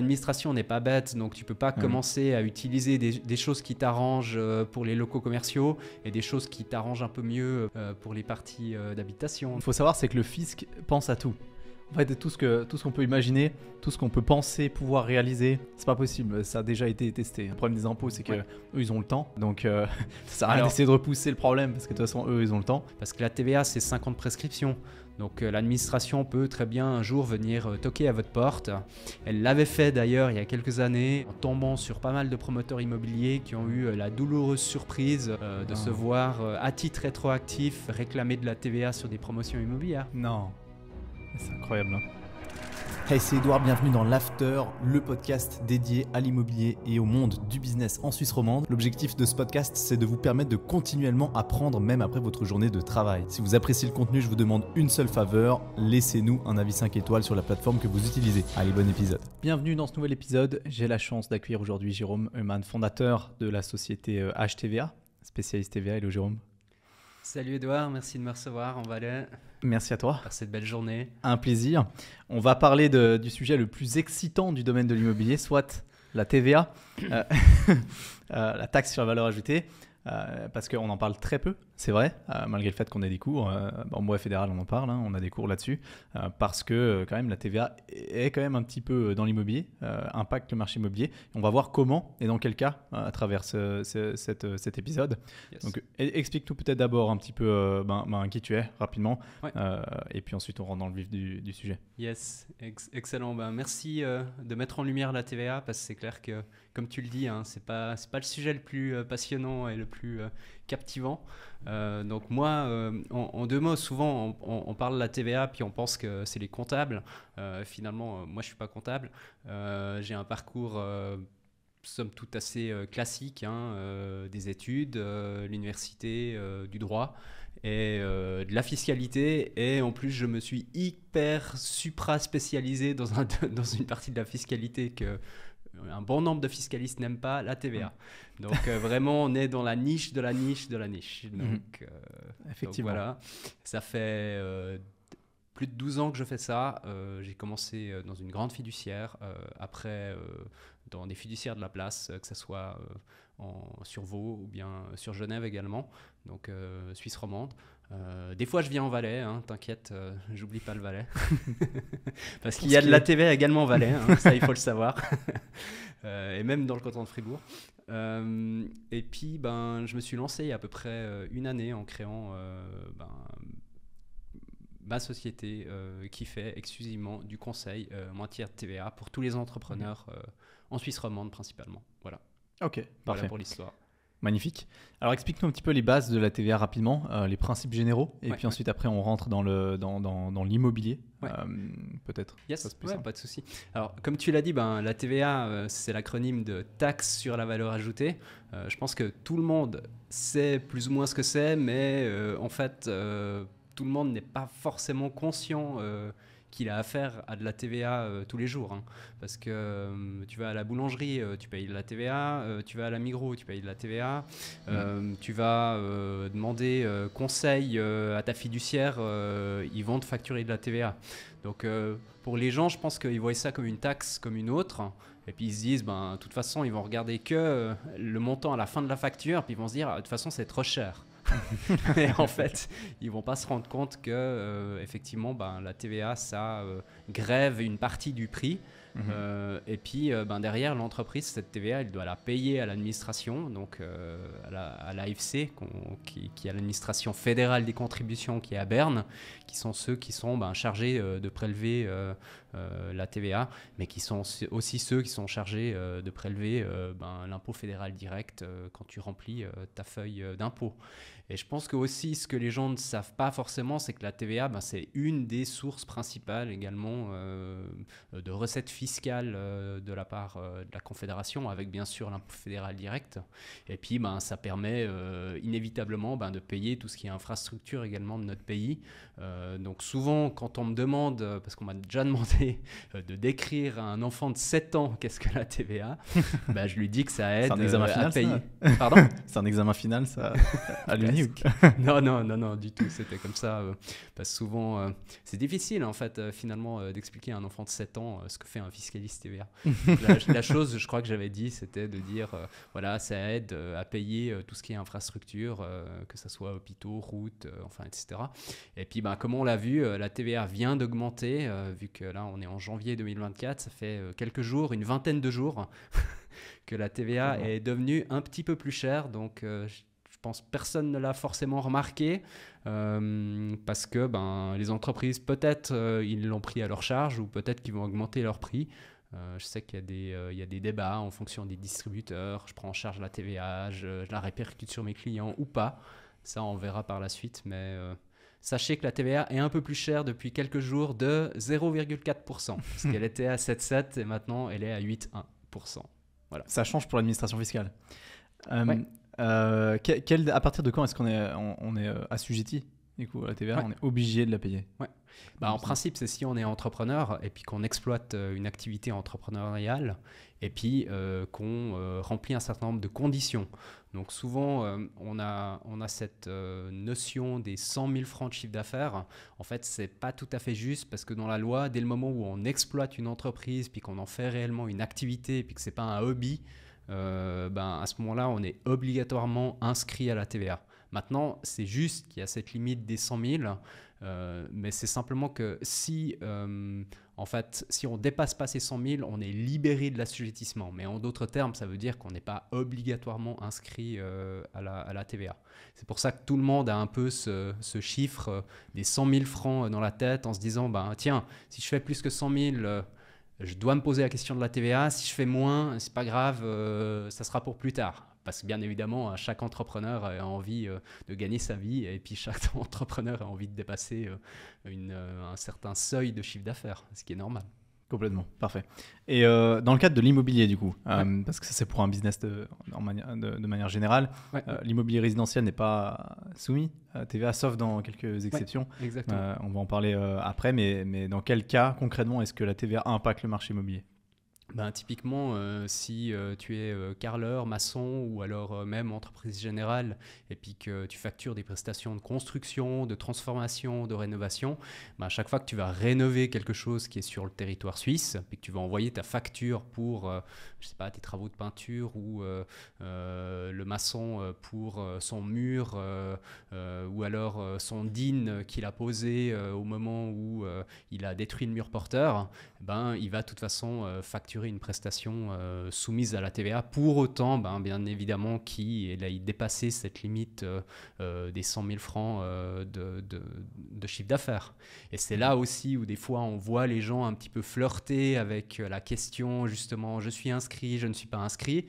L'administration n'est pas bête, donc tu peux pas Mhm. commencer à utiliser des, des choses qui t'arrangent euh, pour les locaux commerciaux et des choses qui t'arrangent un peu mieux euh, pour les parties euh, d'habitation. Il faut savoir, c'est que le fisc pense à tout. En fait, tout ce que tout ce qu'on peut imaginer, tout ce qu'on peut penser pouvoir réaliser, c'est pas possible. Ça a déjà été testé. Le problème des impôts, c'est que Ouais. eux, ils ont le temps. Donc, euh, ça sert à rien d'essayer de repousser le problème parce que de toute façon, eux, ils ont le temps. Parce que la TVA, c'est 50 prescriptions. Donc euh, l'administration peut très bien un jour venir euh, toquer à votre porte. Elle l'avait fait d'ailleurs il y a quelques années en tombant sur pas mal de promoteurs immobiliers qui ont eu euh, la douloureuse surprise euh, de se voir euh, à titre rétroactif réclamer de la TVA sur des promotions immobilières. Non, c'est incroyable. hein. Hey, c'est Edouard, bienvenue dans l'After, le podcast dédié à l'immobilier et au monde du business en Suisse romande. L'objectif de ce podcast, c'est de vous permettre de continuellement apprendre même après votre journée de travail. Si vous appréciez le contenu, je vous demande une seule faveur, laissez-nous un avis 5 étoiles sur la plateforme que vous utilisez. Allez, bon épisode. Bienvenue dans ce nouvel épisode. J'ai la chance d'accueillir aujourd'hui Jérôme Eumann, fondateur de la société euh, HTVA, spécialiste TVA. Hello Jérôme. Salut Edouard, merci de me recevoir en Valais Merci à toi. pour cette belle journée. Un plaisir. On va parler de- du sujet le plus excitant du domaine de l'immobilier, soit la TVA, euh, euh, la taxe sur la valeur ajoutée, euh, parce qu'on en parle très peu, c'est vrai, euh, malgré le fait qu'on ait des cours. euh, en bois fédéral, on en parle, hein, on a des cours là-dessus, euh, parce que quand même la TVA est quand même un petit peu dans l'immobilier, impacte le marché immobilier. On va voir comment et dans quel cas à travers ce- ce- cette- cet épisode. Yes. Donc, e- explique-nous peut-être d'abord un petit peu ben, ben, qui tu es rapidement, Ouais. et puis ensuite on rentre dans le vif du, du sujet. Yes, ex- excellent. Ben, merci de mettre en lumière la TVA parce que c'est clair que, comme tu le dis, hein, c'est pas pas le sujet le plus passionnant et le plus captivant. Euh, donc moi, euh, en, deux mots, souvent on, parle de la TVA puis on pense que c'est les comptables. Euh, finalement, moi je suis pas comptable. J'ai un parcours somme toute assez classique, hein, des études, l'université, du droit et de la fiscalité. Et en plus, je me suis hyper supra-spécialisé dans, un, dans une partie de la fiscalité que un bon nombre de fiscalistes n'aiment pas, la TVA. Donc euh, vraiment, on est dans la niche de la niche de la niche. Donc, euh, donc Effectivement. voilà, ça fait euh, plus de 12 ans que je fais ça. Euh, j'ai commencé dans une grande fiduciaire, euh, après euh, dans des fiduciaires de la place, que ce soit en, sur Vaud ou bien sur Genève également, donc Suisse romande. Euh, des fois, je viens en Valais, hein, t'inquiète, euh, j'oublie pas le Valais. Parce qu'il y a de la TVA également en Valais, hein, ça il faut le savoir. Euh, et même dans le canton de Fribourg. Et puis, ben, je me suis lancé il y a à peu près une année en créant ben, ma société qui fait exclusivement du conseil en matière de TVA pour tous les entrepreneurs en Suisse romande principalement. Voilà, Ok, voilà parfait. pour l'histoire. Magnifique. Alors explique-nous un petit peu les bases de la TVA rapidement, euh, les principes généraux, et Ouais, puis ouais. ensuite après on rentre dans le dans, dans, dans l'immobilier, Ouais. euh, peut-être. Yes, pas de souci. Alors, comme tu l'as dit, ben, la TVA, euh, c'est l'acronyme de taxe sur la valeur ajoutée. Je pense que tout le monde sait plus ou moins ce que c'est, mais en fait, tout le monde n'est pas forcément conscient qu'il a affaire à de la TVA euh, tous les jours. hein. Parce que euh, tu vas à la boulangerie, euh, tu payes de la TVA, tu vas à la Migros, tu payes de la TVA, tu vas demander conseil à ta fiduciaire, ils vont te facturer de la TVA. Donc pour les gens, je pense qu'ils voient ça comme une taxe, comme une autre. Et puis ils se disent, ben, de toute façon, ils vont regarder que le montant à la fin de la facture, puis ils vont se dire, Ah, de toute façon, c'est trop cher. Et en fait, ils vont pas se rendre compte que euh, effectivement, ben, la TVA, ça euh, grève une partie du prix. Mhm. Euh, et puis ben, derrière l'entreprise, cette TVA, elle doit la payer à l'administration, donc à la- à l'AFC, qui, qui est l'administration fédérale des contributions qui est à Berne, qui sont ceux qui sont ben, chargés de prélever la TVA, mais qui sont aussi- ceux qui sont chargés de prélever ben, l'impôt fédéral direct quand tu remplis ta feuille d'impôt. Et je pense que aussi ce que les gens ne savent pas forcément, c'est que la TVA, ben, c'est une des sources principales également euh, de recettes fiscales euh, de la part euh, de la Confédération, avec bien sûr l'impôt fédéral direct. Et puis, ben, ça permet inévitablement ben, de payer tout ce qui est infrastructure également de notre pays. Euh, donc souvent, quand on me demande, euh, parce qu'on m'a déjà demandé euh, de décrire à un enfant de 7 ans qu'est-ce que la TVA, ben, je lui dis que ça aide un examen euh, à payer. ça Pardon? C'est un examen final, ça, à l'UNI non, non, non, non, du tout. C'était comme ça. parce que souvent, c'est difficile, en fait, finalement, d'expliquer à un enfant de 7 ans ce que fait un fiscaliste TVA. la, la, chose, je crois que j'avais dit, c'était de dire, voilà, ça aide à payer tout ce qui est infrastructure, que ce soit hôpitaux, routes, enfin, etc. Et puis, ben, comme on l'a vu, la TVA vient d'augmenter, vu que là, on est en janvier 2024, ça fait quelques jours, une vingtaine de jours, que la TVA est devenue un petit peu plus chère. Donc, je pense que personne ne l'a forcément remarqué euh, parce que ben, les entreprises, peut-être euh, ils l'ont pris à leur charge ou peut-être qu'ils vont augmenter leur prix. Euh, je sais qu'il y, a des, il y a des débats en fonction des distributeurs. Je prends en charge la TVA, je, la répercute sur mes clients ou pas. Ça, on verra par la suite. Mais sachez que la TVA est un peu plus chère depuis quelques jours de 0,4%. parce qu'elle était à 7,7 et maintenant elle est à 8,1%. Voilà. Ça change pour l'administration fiscale. Euh, quel, à partir de quand est-ce qu'on est, on, est euh, assujetti? Du coup, la TVA On est obligé de la payer ouais. bah, En principe, c'est si on est entrepreneur et puis qu'on exploite euh, une activité entrepreneuriale et puis qu'on remplit un certain nombre de conditions. Donc souvent, on, a, on a cette notion des 100 000 francs de chiffre d'affaires. En fait, c'est pas tout à fait juste parce que dans la loi, dès le moment où on exploite une entreprise puis qu'on en fait réellement une activité puis que c'est pas un hobby, euh, ben, à ce moment-là, on est obligatoirement inscrit à la TVA. Maintenant, c'est juste qu'il y a cette limite des 100 000, euh, mais c'est simplement que si, euh, en fait, si on dépasse pas ces 100 000, on est libéré de l'assujettissement. Mais en d'autres termes, ça veut dire qu'on n'est pas obligatoirement inscrit à la, à, la, TVA. C'est pour ça que tout le monde a un peu ce, chiffre des 100 000 francs dans la tête en se disant, ben, tiens, si je fais plus que 100 000 je dois me poser la question de la TVA. Si je fais moins, c'est pas grave, euh, ça sera pour plus tard. Parce que bien évidemment, chaque entrepreneur a envie euh, de gagner sa vie et puis chaque entrepreneur a envie de dépasser euh, un certain seuil de chiffre d'affaires, ce qui est normal. Complètement, parfait. Et euh, dans le cadre de l'immobilier, du coup, euh, parce que ça c'est pour un business de, manière, de, manière générale, euh, l'immobilier résidentiel n'est pas soumis à TVA, sauf dans quelques exceptions. exactement. on va en parler après, mais, mais dans quel cas concrètement est-ce que la TVA impacte le marché immobilier? Ben, typiquement, euh, si euh, tu es euh, carleur, maçon ou alors même entreprise générale et puis que tu factures des prestations de construction, de transformation, de rénovation, ben, à chaque fois que tu vas rénover quelque chose qui est sur le territoire suisse et que tu vas envoyer ta facture pour je sais pas, tes travaux de peinture ou le maçon pour son mur ou alors son din qu'il a posé au moment où il a détruit le mur porteur, ben, il va de toute façon facturer une prestation euh, soumise à la TVA, pour autant, ben, bien évidemment, qu'il ait dépassé cette limite euh, euh, des 100 000 francs de, de, chiffre d'affaires. Et c'est là aussi où des fois on voit les gens un petit peu flirter avec la question, justement, je suis inscrit, je ne suis pas inscrit.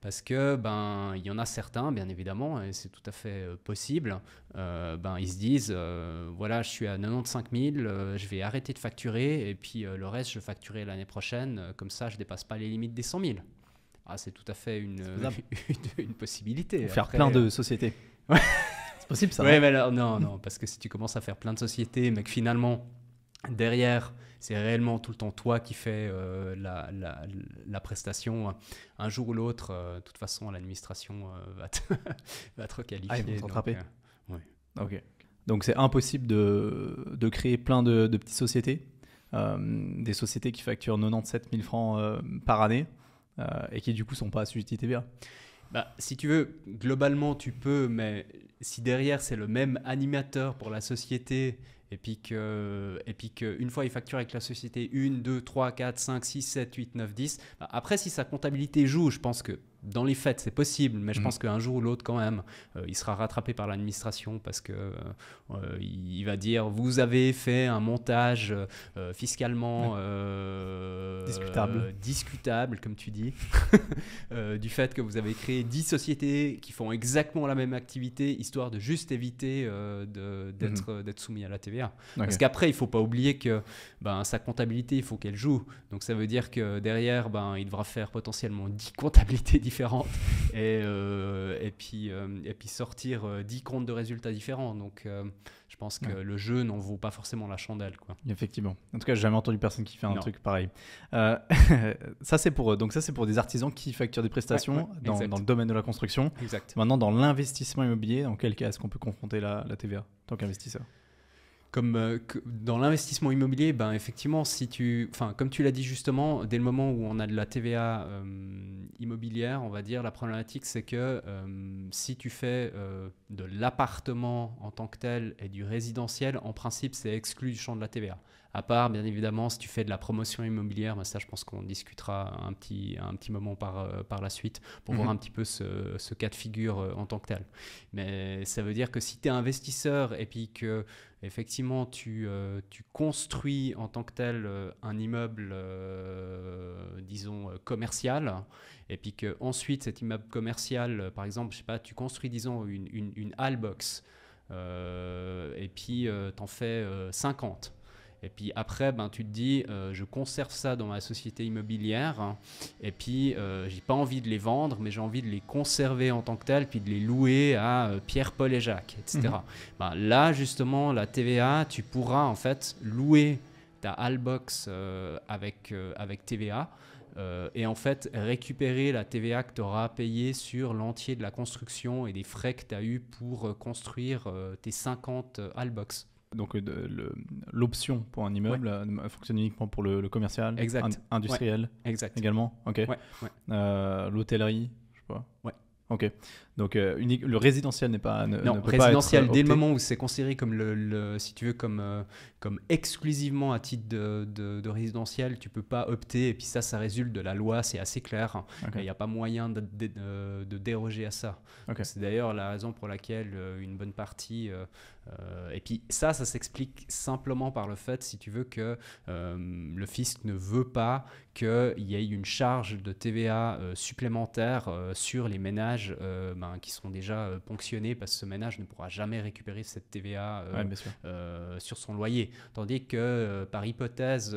Parce que ben il y en a certains, bien évidemment, et c'est tout à fait euh, possible. Euh, ben ils se disent, euh, voilà, je suis à 95 000, je vais arrêter de facturer et puis le reste je facturerai l'année prochaine. comme ça, je dépasse pas les limites des 100 000. Ah, c'est tout à fait une, une, possibilité. faire plein de sociétés. c'est possible ça. Oui, mais non, non, parce que si tu commences à faire plein de sociétés, mais que finalement derrière c'est réellement tout le temps toi qui fais euh, la, la, prestation. Un jour ou l'autre, euh, de toute façon, l'administration euh, va, te va te requalifier. Ah, ils vont Ok. Donc c'est impossible de, de, créer plein de, de petites sociétés, des sociétés qui facturent 97 000 francs par année et qui du coup sont pas assujetties TVA. Bah, si tu veux, globalement, tu peux, mais si derrière c'est le même animateur pour la société et puis que qu'une fois il facture avec la société 1, 2, 3, 4, 5, 6, 7, 8, 9, 10, après si sa comptabilité joue, je pense que dans les faits, c'est possible, mais je pense mm. qu'un jour ou l'autre, quand même, euh, il sera rattrapé par l'administration parce que euh, il va dire vous avez fait un montage euh, fiscalement discutable. discutable, comme tu dis, du fait que vous avez créé 10 sociétés qui font exactement la même activité, histoire de juste éviter d'être mm. d'être soumis à la TVA. Parce qu'après, il faut pas oublier que ben, sa comptabilité, il faut qu'elle joue. Donc ça veut dire que derrière, ben, il devra faire potentiellement 10 comptabilités différentes et, euh, et, puis, euh, et puis sortir 10 euh, comptes de résultats différents. Donc je pense que le jeu n'en vaut pas forcément la chandelle. Quoi. Effectivement. En tout cas, j'ai jamais entendu personne qui fait un truc pareil. ça, c'est pour, donc ça, c'est pour des artisans qui facturent des prestations dans, dans, le domaine de la construction. Exact. Maintenant, dans l'investissement immobilier, dans quel cas est-ce qu'on peut confronter la, la TVA en tant qu'investisseur? Comme euh, que- dans l'investissement immobilier, ben effectivement, si tu, enfin, comme tu l'as dit justement, dès le moment où on a de la TVA euh, immobilière, on va dire, la problématique, c'est que euh, si tu fais de l'appartement en tant que tel et du résidentiel, en principe, c'est exclu du champ de la TVA. À part, bien évidemment, si tu fais de la promotion immobilière, ben ça, je pense qu'on discutera un petit, un petit moment par, par la suite pour Mhm. voir un petit peu ce, ce cas de figure en tant que tel. Mais ça veut dire que si tu es investisseur et puis que effectivement tu, euh, tu construis en tant que tel euh, un immeuble, euh, disons, commercial, et puis que ensuite cet immeuble commercial, par exemple, je sais pas, tu construis, disons, une, une, hall box, et puis tu en fais euh, 50. Et puis après, ben, tu te dis, euh, je conserve ça dans ma société immobilière, hein, et puis euh, j'ai pas envie de les vendre, mais j'ai envie de les conserver en tant que tels, puis de les louer à euh, Pierre, Paul et Jacques, etc. Mhm. Ben, là, justement, la TVA, tu pourras en fait louer ta Hallbox euh, avec, avec TVA. euh, et en fait, récupérer la TVA que tu auras payée sur l'entier de la construction et des frais que tu as eu pour euh, construire euh, tes 50 euh, Hallbox. Donc euh, l'option pour un immeuble euh, fonctionne uniquement pour le, le commercial, Exact. in- industriel Exact. également. Ok. Ouais, ouais. Euh, L'hôtellerie, je sais pas. Ouais. Ok. Donc euh, unique, le résidentiel n'est pas ne, Non, ne peut pas résidentiel, être dès le moment où c'est considéré comme, le, le- si tu veux, comme, euh, comme exclusivement à titre de, de- de résidentiel, tu peux pas opter. Et puis ça, ça résulte de la loi, c'est assez clair. Il n'y a pas moyen de, de- déroger à ça. C'est d'ailleurs la raison pour laquelle euh, une bonne partie... euh, et puis ça, ça s'explique simplement par le fait, si tu veux, que le fisc ne veut pas qu'il y ait une charge de TVA supplémentaire sur les ménages ben, qui sont déjà euh, ponctionnés parce que ce ménage ne pourra jamais récupérer cette TVA euh, Ouais, euh, sur son loyer. Tandis que, par hypothèse,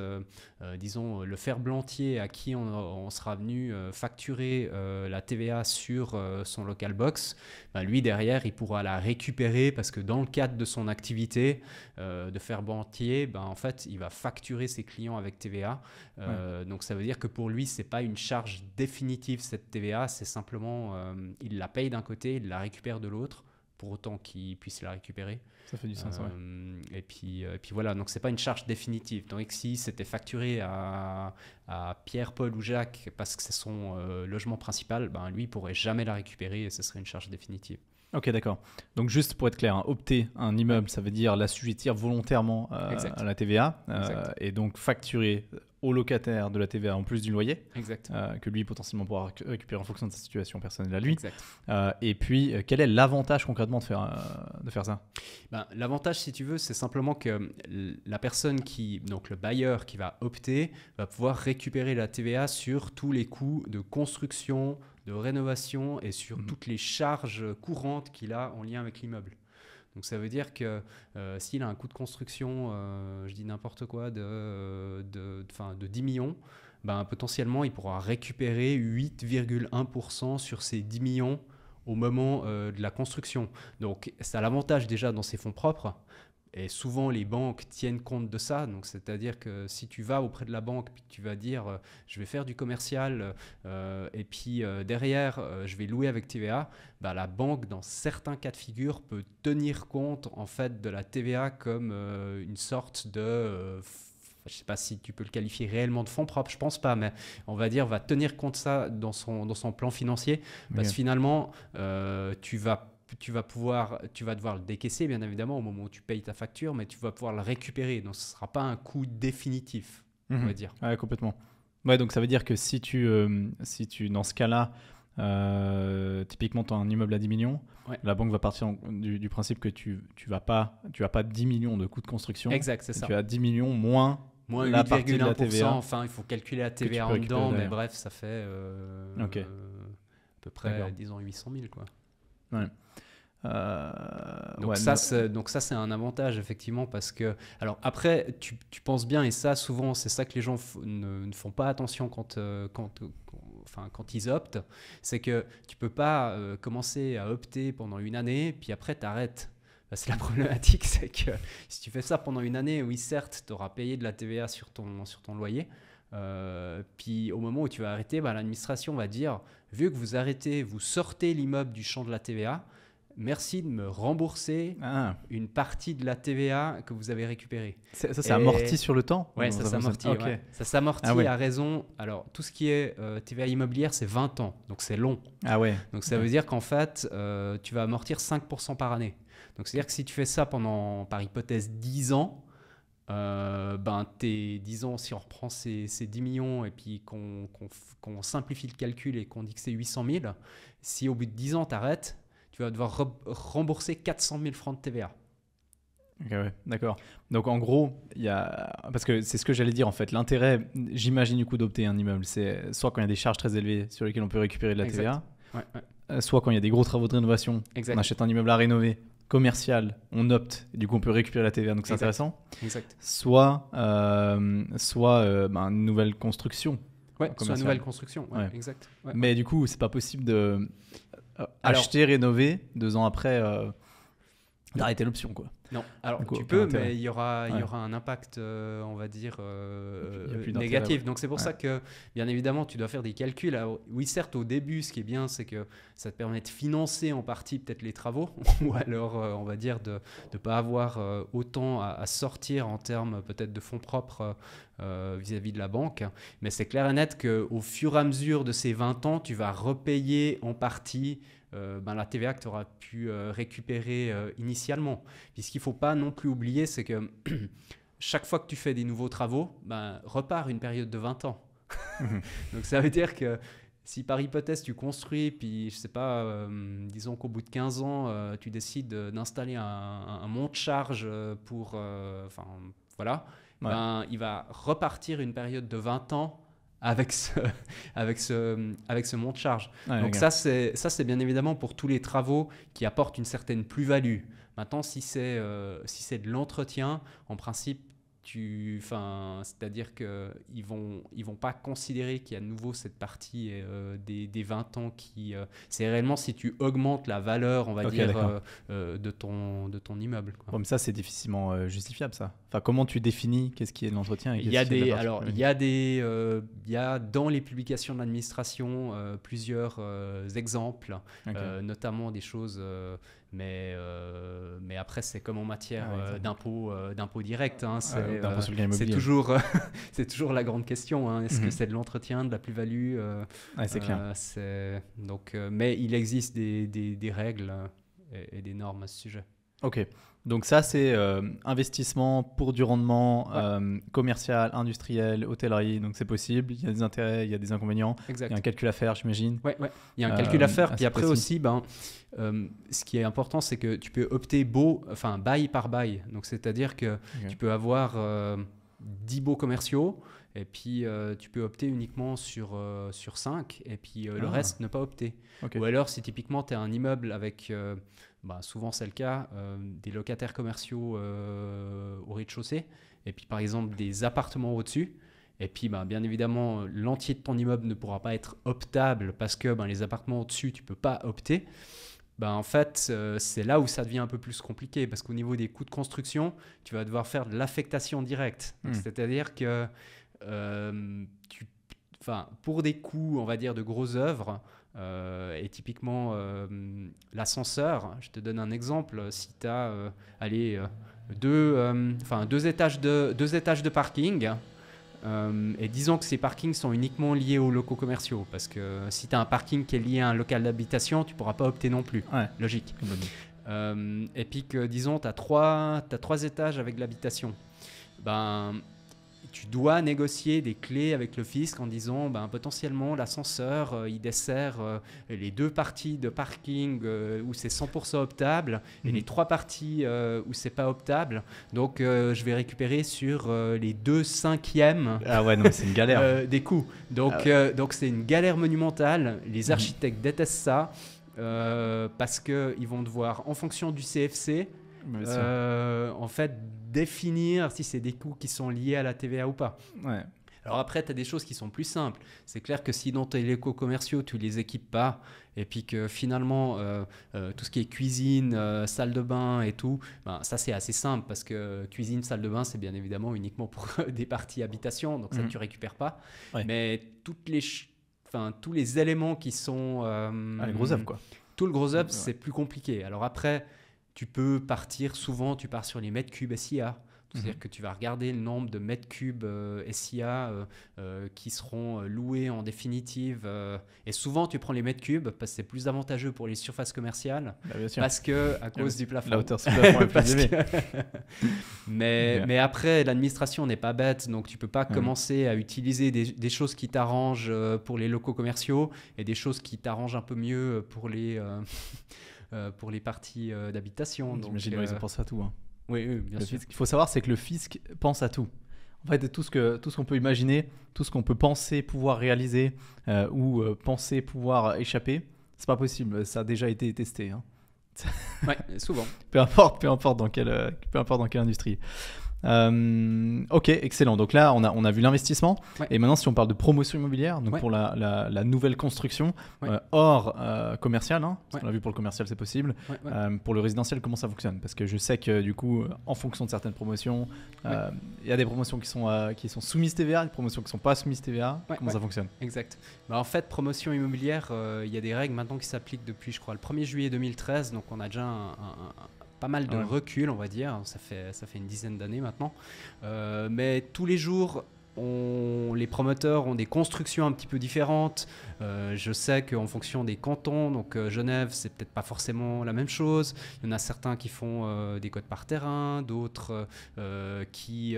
disons, le ferblantier à qui on, on sera venu facturer la TVA sur son local box, ben, lui, derrière, il pourra la récupérer parce que dans le cadre de son activité de ferblantier, ben, en fait, il va facturer ses clients avec TVA. Euh, Donc, ça veut dire que pour lui, c'est pas une charge définitive, cette TVA, c'est simplement, euh, il la paye d'un côté, il la récupère de l'autre, pour autant qu'il puisse la récupérer. Ça fait du sens. ouais. Euh, et, puis, euh, et puis voilà, donc c'est pas une charge définitive. Tandis que si c'était facturé à, à Pierre, Paul ou Jacques parce que c'est son euh, logement principal, ben lui il pourrait jamais la récupérer et ce serait une charge définitive. Ok, d'accord. Donc juste pour être clair, hein, opter un immeuble, ça veut dire l'assujettir volontairement euh, à la TVA euh, et donc facturer au locataire de la TVA en plus du loyer Exact. euh, que lui potentiellement pourra récu- récupérer en fonction de sa situation personnelle à lui. Exact. Euh, et puis, euh, quel est l'avantage concrètement de faire, euh, de faire ça? Ben, L'avantage, si tu veux, c'est simplement que la personne qui, donc le bailleur qui va opter, va pouvoir récupérer la TVA sur tous les coûts de construction, de rénovation et sur Mhm. toutes les charges courantes qu'il a en lien avec l'immeuble. Donc ça veut dire que euh, s'il a un coût de construction, euh, je dis n'importe quoi, de, enfin, de 10 millions, ben, potentiellement il pourra récupérer 8,1% sur ces 10 millions au moment euh, de la construction. Donc ça a l'avantage déjà dans ses fonds propres. Et souvent, les banques tiennent compte de ça. Donc, c'est-à-dire que si tu vas auprès de la banque puis que tu vas dire euh, je vais faire du commercial euh, et puis euh, derrière je vais louer avec TVA, bah, la banque, dans certains cas de figure, peut tenir compte en fait de la TVA comme une sorte de. je ne sais pas si tu peux le qualifier réellement de fonds propres, je pense pas, mais on va dire va tenir compte de ça dans son, dans son plan financier parce que finalement, euh, tu vas tu vas pouvoir, tu vas devoir le décaisser bien évidemment au moment où tu payes ta facture, mais tu vas pouvoir le récupérer. Donc ce ne sera pas un coût définitif, on Mhm. va dire. Ouais, complètement. Ouais, donc ça veut dire que si tu, euh, si tu dans ce cas-là, euh, typiquement, tu as un immeuble à 10 millions, Ouais. la banque va partir en- du, du principe que tu tu vas pas, tu as pas 10 millions de coûts de construction. Exact, c'est ça. Tu as 10 millions moins Moins la partie de la 8,1%, TVA. enfin il faut calculer la TVA en dedans, mais bref, ça fait euh, Ok. euh, à peu près, disons, 800 000 quoi. Euh, Donc, ouais, ça, c'est, donc ça, c'est un avantage, effectivement, parce que... Alors après, tu, tu penses bien, et ça, souvent, c'est ça que les gens ne, ne font pas attention quand, euh, quand, quand- enfin, quand ils optent, c'est que tu peux pas euh, commencer à opter pendant une année, puis après, t'arrêtes. Bah, C'est la problématique, c'est que si tu fais ça pendant une année, oui, certes, tu auras payé de la TVA sur ton, sur ton loyer, euh, puis au moment où tu vas arrêter, bah, l'administration va dire, vu que vous arrêtez, vous sortez l'immeuble du champ de la TVA, merci de me rembourser Ah, une partie de la TVA que vous avez récupérée. ça, c'est Et- amorti sur le temps Ouais, Ou ça s'amortit. Ok. ouais. Ça s'amortit Ah ouais. à raison. Alors, tout ce qui est euh, TVA immobilière, c'est 20 ans. Donc, c'est long. Ah ouais. Donc, ça veut dire qu'en fait, euh, tu vas amortir 5% par année. Donc, c'est-à-dire que si tu fais ça pendant, par hypothèse, 10 ans, euh, ben, tes 10 ans, si on reprend ces, ces 10 millions et puis qu'on qu'on f- qu'on simplifie le calcul et qu'on dit que c'est 800 000, si au bout de 10 ans, tu arrêtes, tu vas devoir re- rembourser 400 000 francs de TVA. Ok, ouais, d'accord. Donc en gros, il y a parce que c'est ce que j'allais dire en fait. L'intérêt, j'imagine du coup d'opter un immeuble, c'est soit quand il y a des charges très élevées sur lesquelles on peut récupérer de la Exact. TVA, Ouais, ouais, euh, soit quand il y a des gros travaux de rénovation, exact. on achète un immeuble à rénover, commercial, on opte, et du coup on peut récupérer la TVA, donc c'est intéressant. exact. Soit, euh, soit euh, ben, une nouvelle construction. Ouais, soit une nouvelle construction. Ouais, Ouais. exact. Ouais. Mais du coup, c'est pas possible de euh, Alors- acheter, rénover deux ans après, euh, d'arrêter l'option quoi. Non, alors coup, tu peux, mais il y aura, il Ouais. y aura un impact, euh, on va dire, euh, d'intérêt, négatif. ouais. Donc c'est pour Ouais. ça que, bien évidemment, tu dois faire des calculs. Alors, oui, certes, au début, ce qui est bien, c'est que ça te permet de financer en partie peut-être les travaux, ou alors, euh, on va dire, de ne pas avoir euh, autant à, à sortir en termes peut-être de fonds propres euh, vis-à-vis de la banque. Mais c'est clair et net qu'au fur et à mesure de ces 20 ans, tu vas repayer en partie euh, ben, la TVA que tu auras pu euh, récupérer euh, initialement. Puis ce qu'il ne faut pas non plus oublier, c'est que chaque fois que tu fais des nouveaux travaux, ben, repart une période de 20 ans. Donc ça veut dire que si par hypothèse tu construis, puis je sais pas, euh, disons qu'au bout de 15 ans, euh, tu décides d'installer un, un, monte-charge pour... euh, Enfin, voilà. Ouais. Ben, il va repartir une période de 20 ans avec ce, avec ce, avec ce monte-charge. Ouais, Donc ok. ça, c'est ça, c'est bien évidemment pour tous les travaux qui apportent une certaine plus-value. Maintenant, si c'est euh, si c'est de l'entretien, en principe, tu, enfin, c'est-à-dire que ils vont ils vont pas considérer qu'il y a de nouveau cette partie euh, des, des 20 ans qui euh, c'est réellement si tu augmentes la valeur, on va dire, euh, de ton de ton immeuble. quoi. Bon, mais ça, c'est difficilement justifiable, ça. Enfin, comment tu définis qu'est-ce qui est de l'entretien et Il y a des, alors, il y a des, il y a dans les publications de l'administration plusieurs exemples, notamment des choses, mais, euh, mais après c'est comme en matière Ah ouais, euh, d'impôt, euh, d'impôt direct. hein, c'est, bien c'est toujours, c'est toujours la grande question. hein, Est-ce Mhm. que c'est de l'entretien, de la plus-value Ouais, c'est clair. c'est- donc, mais il existe des, des, des règles et, et des normes à ce sujet. Ok. Donc ça, c'est euh, investissement pour du rendement Ouais. euh, commercial, industriel, hôtellerie. Donc c'est possible. Il y a des intérêts, il y a des inconvénients. Exact. Il y a un calcul à faire, j'imagine. Ouais, ouais. Il y a un Euh, calcul à faire. Puis après aussi, ben, ce qui est important, c'est que tu peux opter beau, enfin bail par bail. Donc c'est-à-dire que tu peux avoir euh, 10 baux commerciaux et puis euh, tu peux opter uniquement sur, euh, sur 5 et puis euh, le Ah. reste ne pas opter. Ok. Ou alors si typiquement tu as un immeuble avec, bah, souvent c'est le cas, euh, des locataires commerciaux euh, au rez-de-chaussée et puis par exemple des appartements au-dessus. Et puis, bah, bien évidemment, l'entier de ton immeuble ne pourra pas être optable parce que ben, les appartements au-dessus, tu peux pas opter. Ben, en fait, euh, c'est là où ça devient un peu plus compliqué parce qu'au niveau des coûts de construction, tu vas devoir faire de l'affectation directe. Hmm. C'est-à-dire que tu, pour des coûts, on va dire, de grosses œuvres, euh, et typiquement euh, l'ascenseur, je te donne un exemple, si tu as euh, allez, deux, enfin, deux, étages de, deux étages de parking, et disons que ces parkings sont uniquement liés aux locaux commerciaux, parce que si tu as un parking qui est lié à un local d'habitation, tu pourras pas opter non plus. Ouais. Logique. Complètement. Euh, et puis que, disons, tu as trois, t'as trois étages avec l'habitation. Ben, tu dois négocier des clés avec le fisc en disant ben, potentiellement l'ascenseur euh, il dessert euh, les deux parties de parking euh, où c'est 100% optable et Mhm. les trois parties où c'est pas optable. Donc je vais récupérer sur les deux cinquièmes Ah ouais, non, mais c'est une galère. des coûts. Donc Ah ouais. donc c'est une galère monumentale. Les Mhm. architectes détestent ça parce que ils vont devoir, en fonction du CFC. Euh, en fait définir si c'est des coûts qui sont liés à la TVA ou pas. Ouais. Alors après, tu as des choses qui sont plus simples. C'est clair que si dans tes locaux commerciaux, tu les équipes pas, et puis que finalement, euh, euh, tout ce qui est cuisine, euh, salle de bain et tout, ben, ça c'est assez simple parce que cuisine, salle de bain, c'est bien évidemment uniquement pour des parties habitation, donc ça Mhm. tu récupères pas. Ouais. Mais toutes les, enfin, tous les éléments qui sont... Ah, les gros œuvres, quoi. Tout le gros up, Ouais. c'est plus compliqué. Alors après, tu peux partir, souvent, tu pars sur les mètres cubes SIA. C'est-à-dire Mhm. que tu vas regarder le nombre de mètres cubes euh, SIA euh, euh, qui seront loués en définitive. et souvent, tu prends les mètres cubes parce que c'est plus avantageux pour les surfaces commerciales. Bah, bien sûr. Parce que, à cause du plafond. La hauteur sous plafond est plus Parce élevée. que- mais, mais après, l'administration n'est pas bête, donc tu peux pas Mhm. commencer à utiliser des, des choses qui t'arrangent pour les locaux commerciaux et des choses qui t'arrangent un peu mieux pour les, pour les parties euh, d'habitation. Donc, ils euh, pensé à tout. hein. oui, oui, bien Le sûr. fisc- Ce qu'il faut savoir, c'est que le fisc pense à tout. En fait, tout ce que tout ce qu'on peut imaginer, tout ce qu'on peut penser pouvoir réaliser euh, ou euh, penser pouvoir échapper, c'est pas possible. Ça a déjà été testé. hein. Ouais, souvent. Peu importe, peu importe dans quelle, euh, peu importe dans quelle industrie. Euh, ok, excellent. Donc là, on a, on a vu l'investissement. Ouais. Et maintenant, si on parle de promotion immobilière, donc Ouais. pour la, la- la nouvelle construction, Ouais. euh, hors euh, commercial, hein, parce qu'on a vu pour le commercial, c'est possible. Pour le résidentiel, comment ça fonctionne? Parce que je sais que du coup, en fonction de certaines promotions, il y a des promotions qui sont, qui sont soumises TVA, des promotions qui ne sont pas soumises TVA. Comment ça fonctionne? Exact. Bah, en fait, promotion immobilière, il y a des règles maintenant qui s'appliquent depuis, je crois, le 1er juillet 2013. Donc, on a déjà un- un- un- pas mal de Ouais. recul, on va dire. Ça fait, ça fait une dizaine d'années maintenant. Euh, mais tous les jours, on- les promoteurs ont des constructions un petit peu différentes. Euh, je sais qu'en fonction des cantons, donc euh, Genève, c'est peut-être pas forcément la même chose. Il y en a certains qui font euh, des codes par terrain, d'autres euh, qui,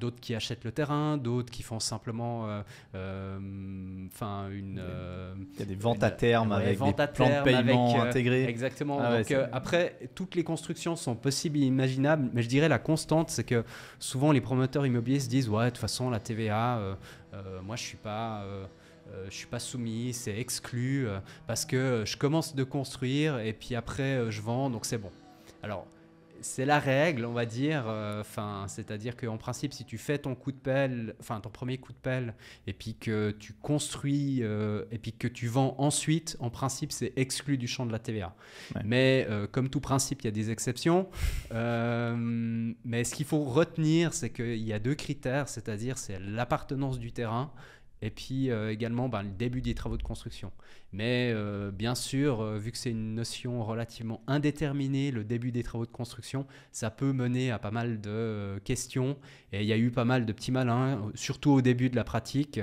d'autres qui achètent le terrain, d'autres qui font simplement, enfin une. Il y a des ventes Une- à terme ouais, avec des plans de paiement avec, intégrés. Exactement. Ah Donc après, toutes les constructions sont possibles et imaginables, mais je dirais la constante, c'est que souvent les promoteurs immobiliers se disent ouais, de toute façon TVA, euh, euh, moi je suis pas. euh, je suis pas soumis, c'est exclu parce que je commence de construire et puis après je vends, donc c'est bon. Alors c'est la règle, on va dire. euh, Enfin, c'est-à-dire qu'en principe, si tu fais ton coup de pelle, enfin ton premier coup de pelle, et puis que tu construis euh, et puis que tu vends ensuite, en principe, c'est exclu du champ de la TVA. Ouais. Mais euh, comme tout principe, il y a des exceptions. Mais ce qu'il faut retenir, c'est qu'il y a deux critères, c'est-à-dire c'est l'appartenance du terrain. Et puis euh, également ben, le début des travaux de construction. Mais euh, bien sûr, euh, vu que c'est une notion relativement indéterminée, le début des travaux de construction, ça peut mener à pas mal de questions. Et il y a eu pas mal de petits malins, surtout au début de la pratique,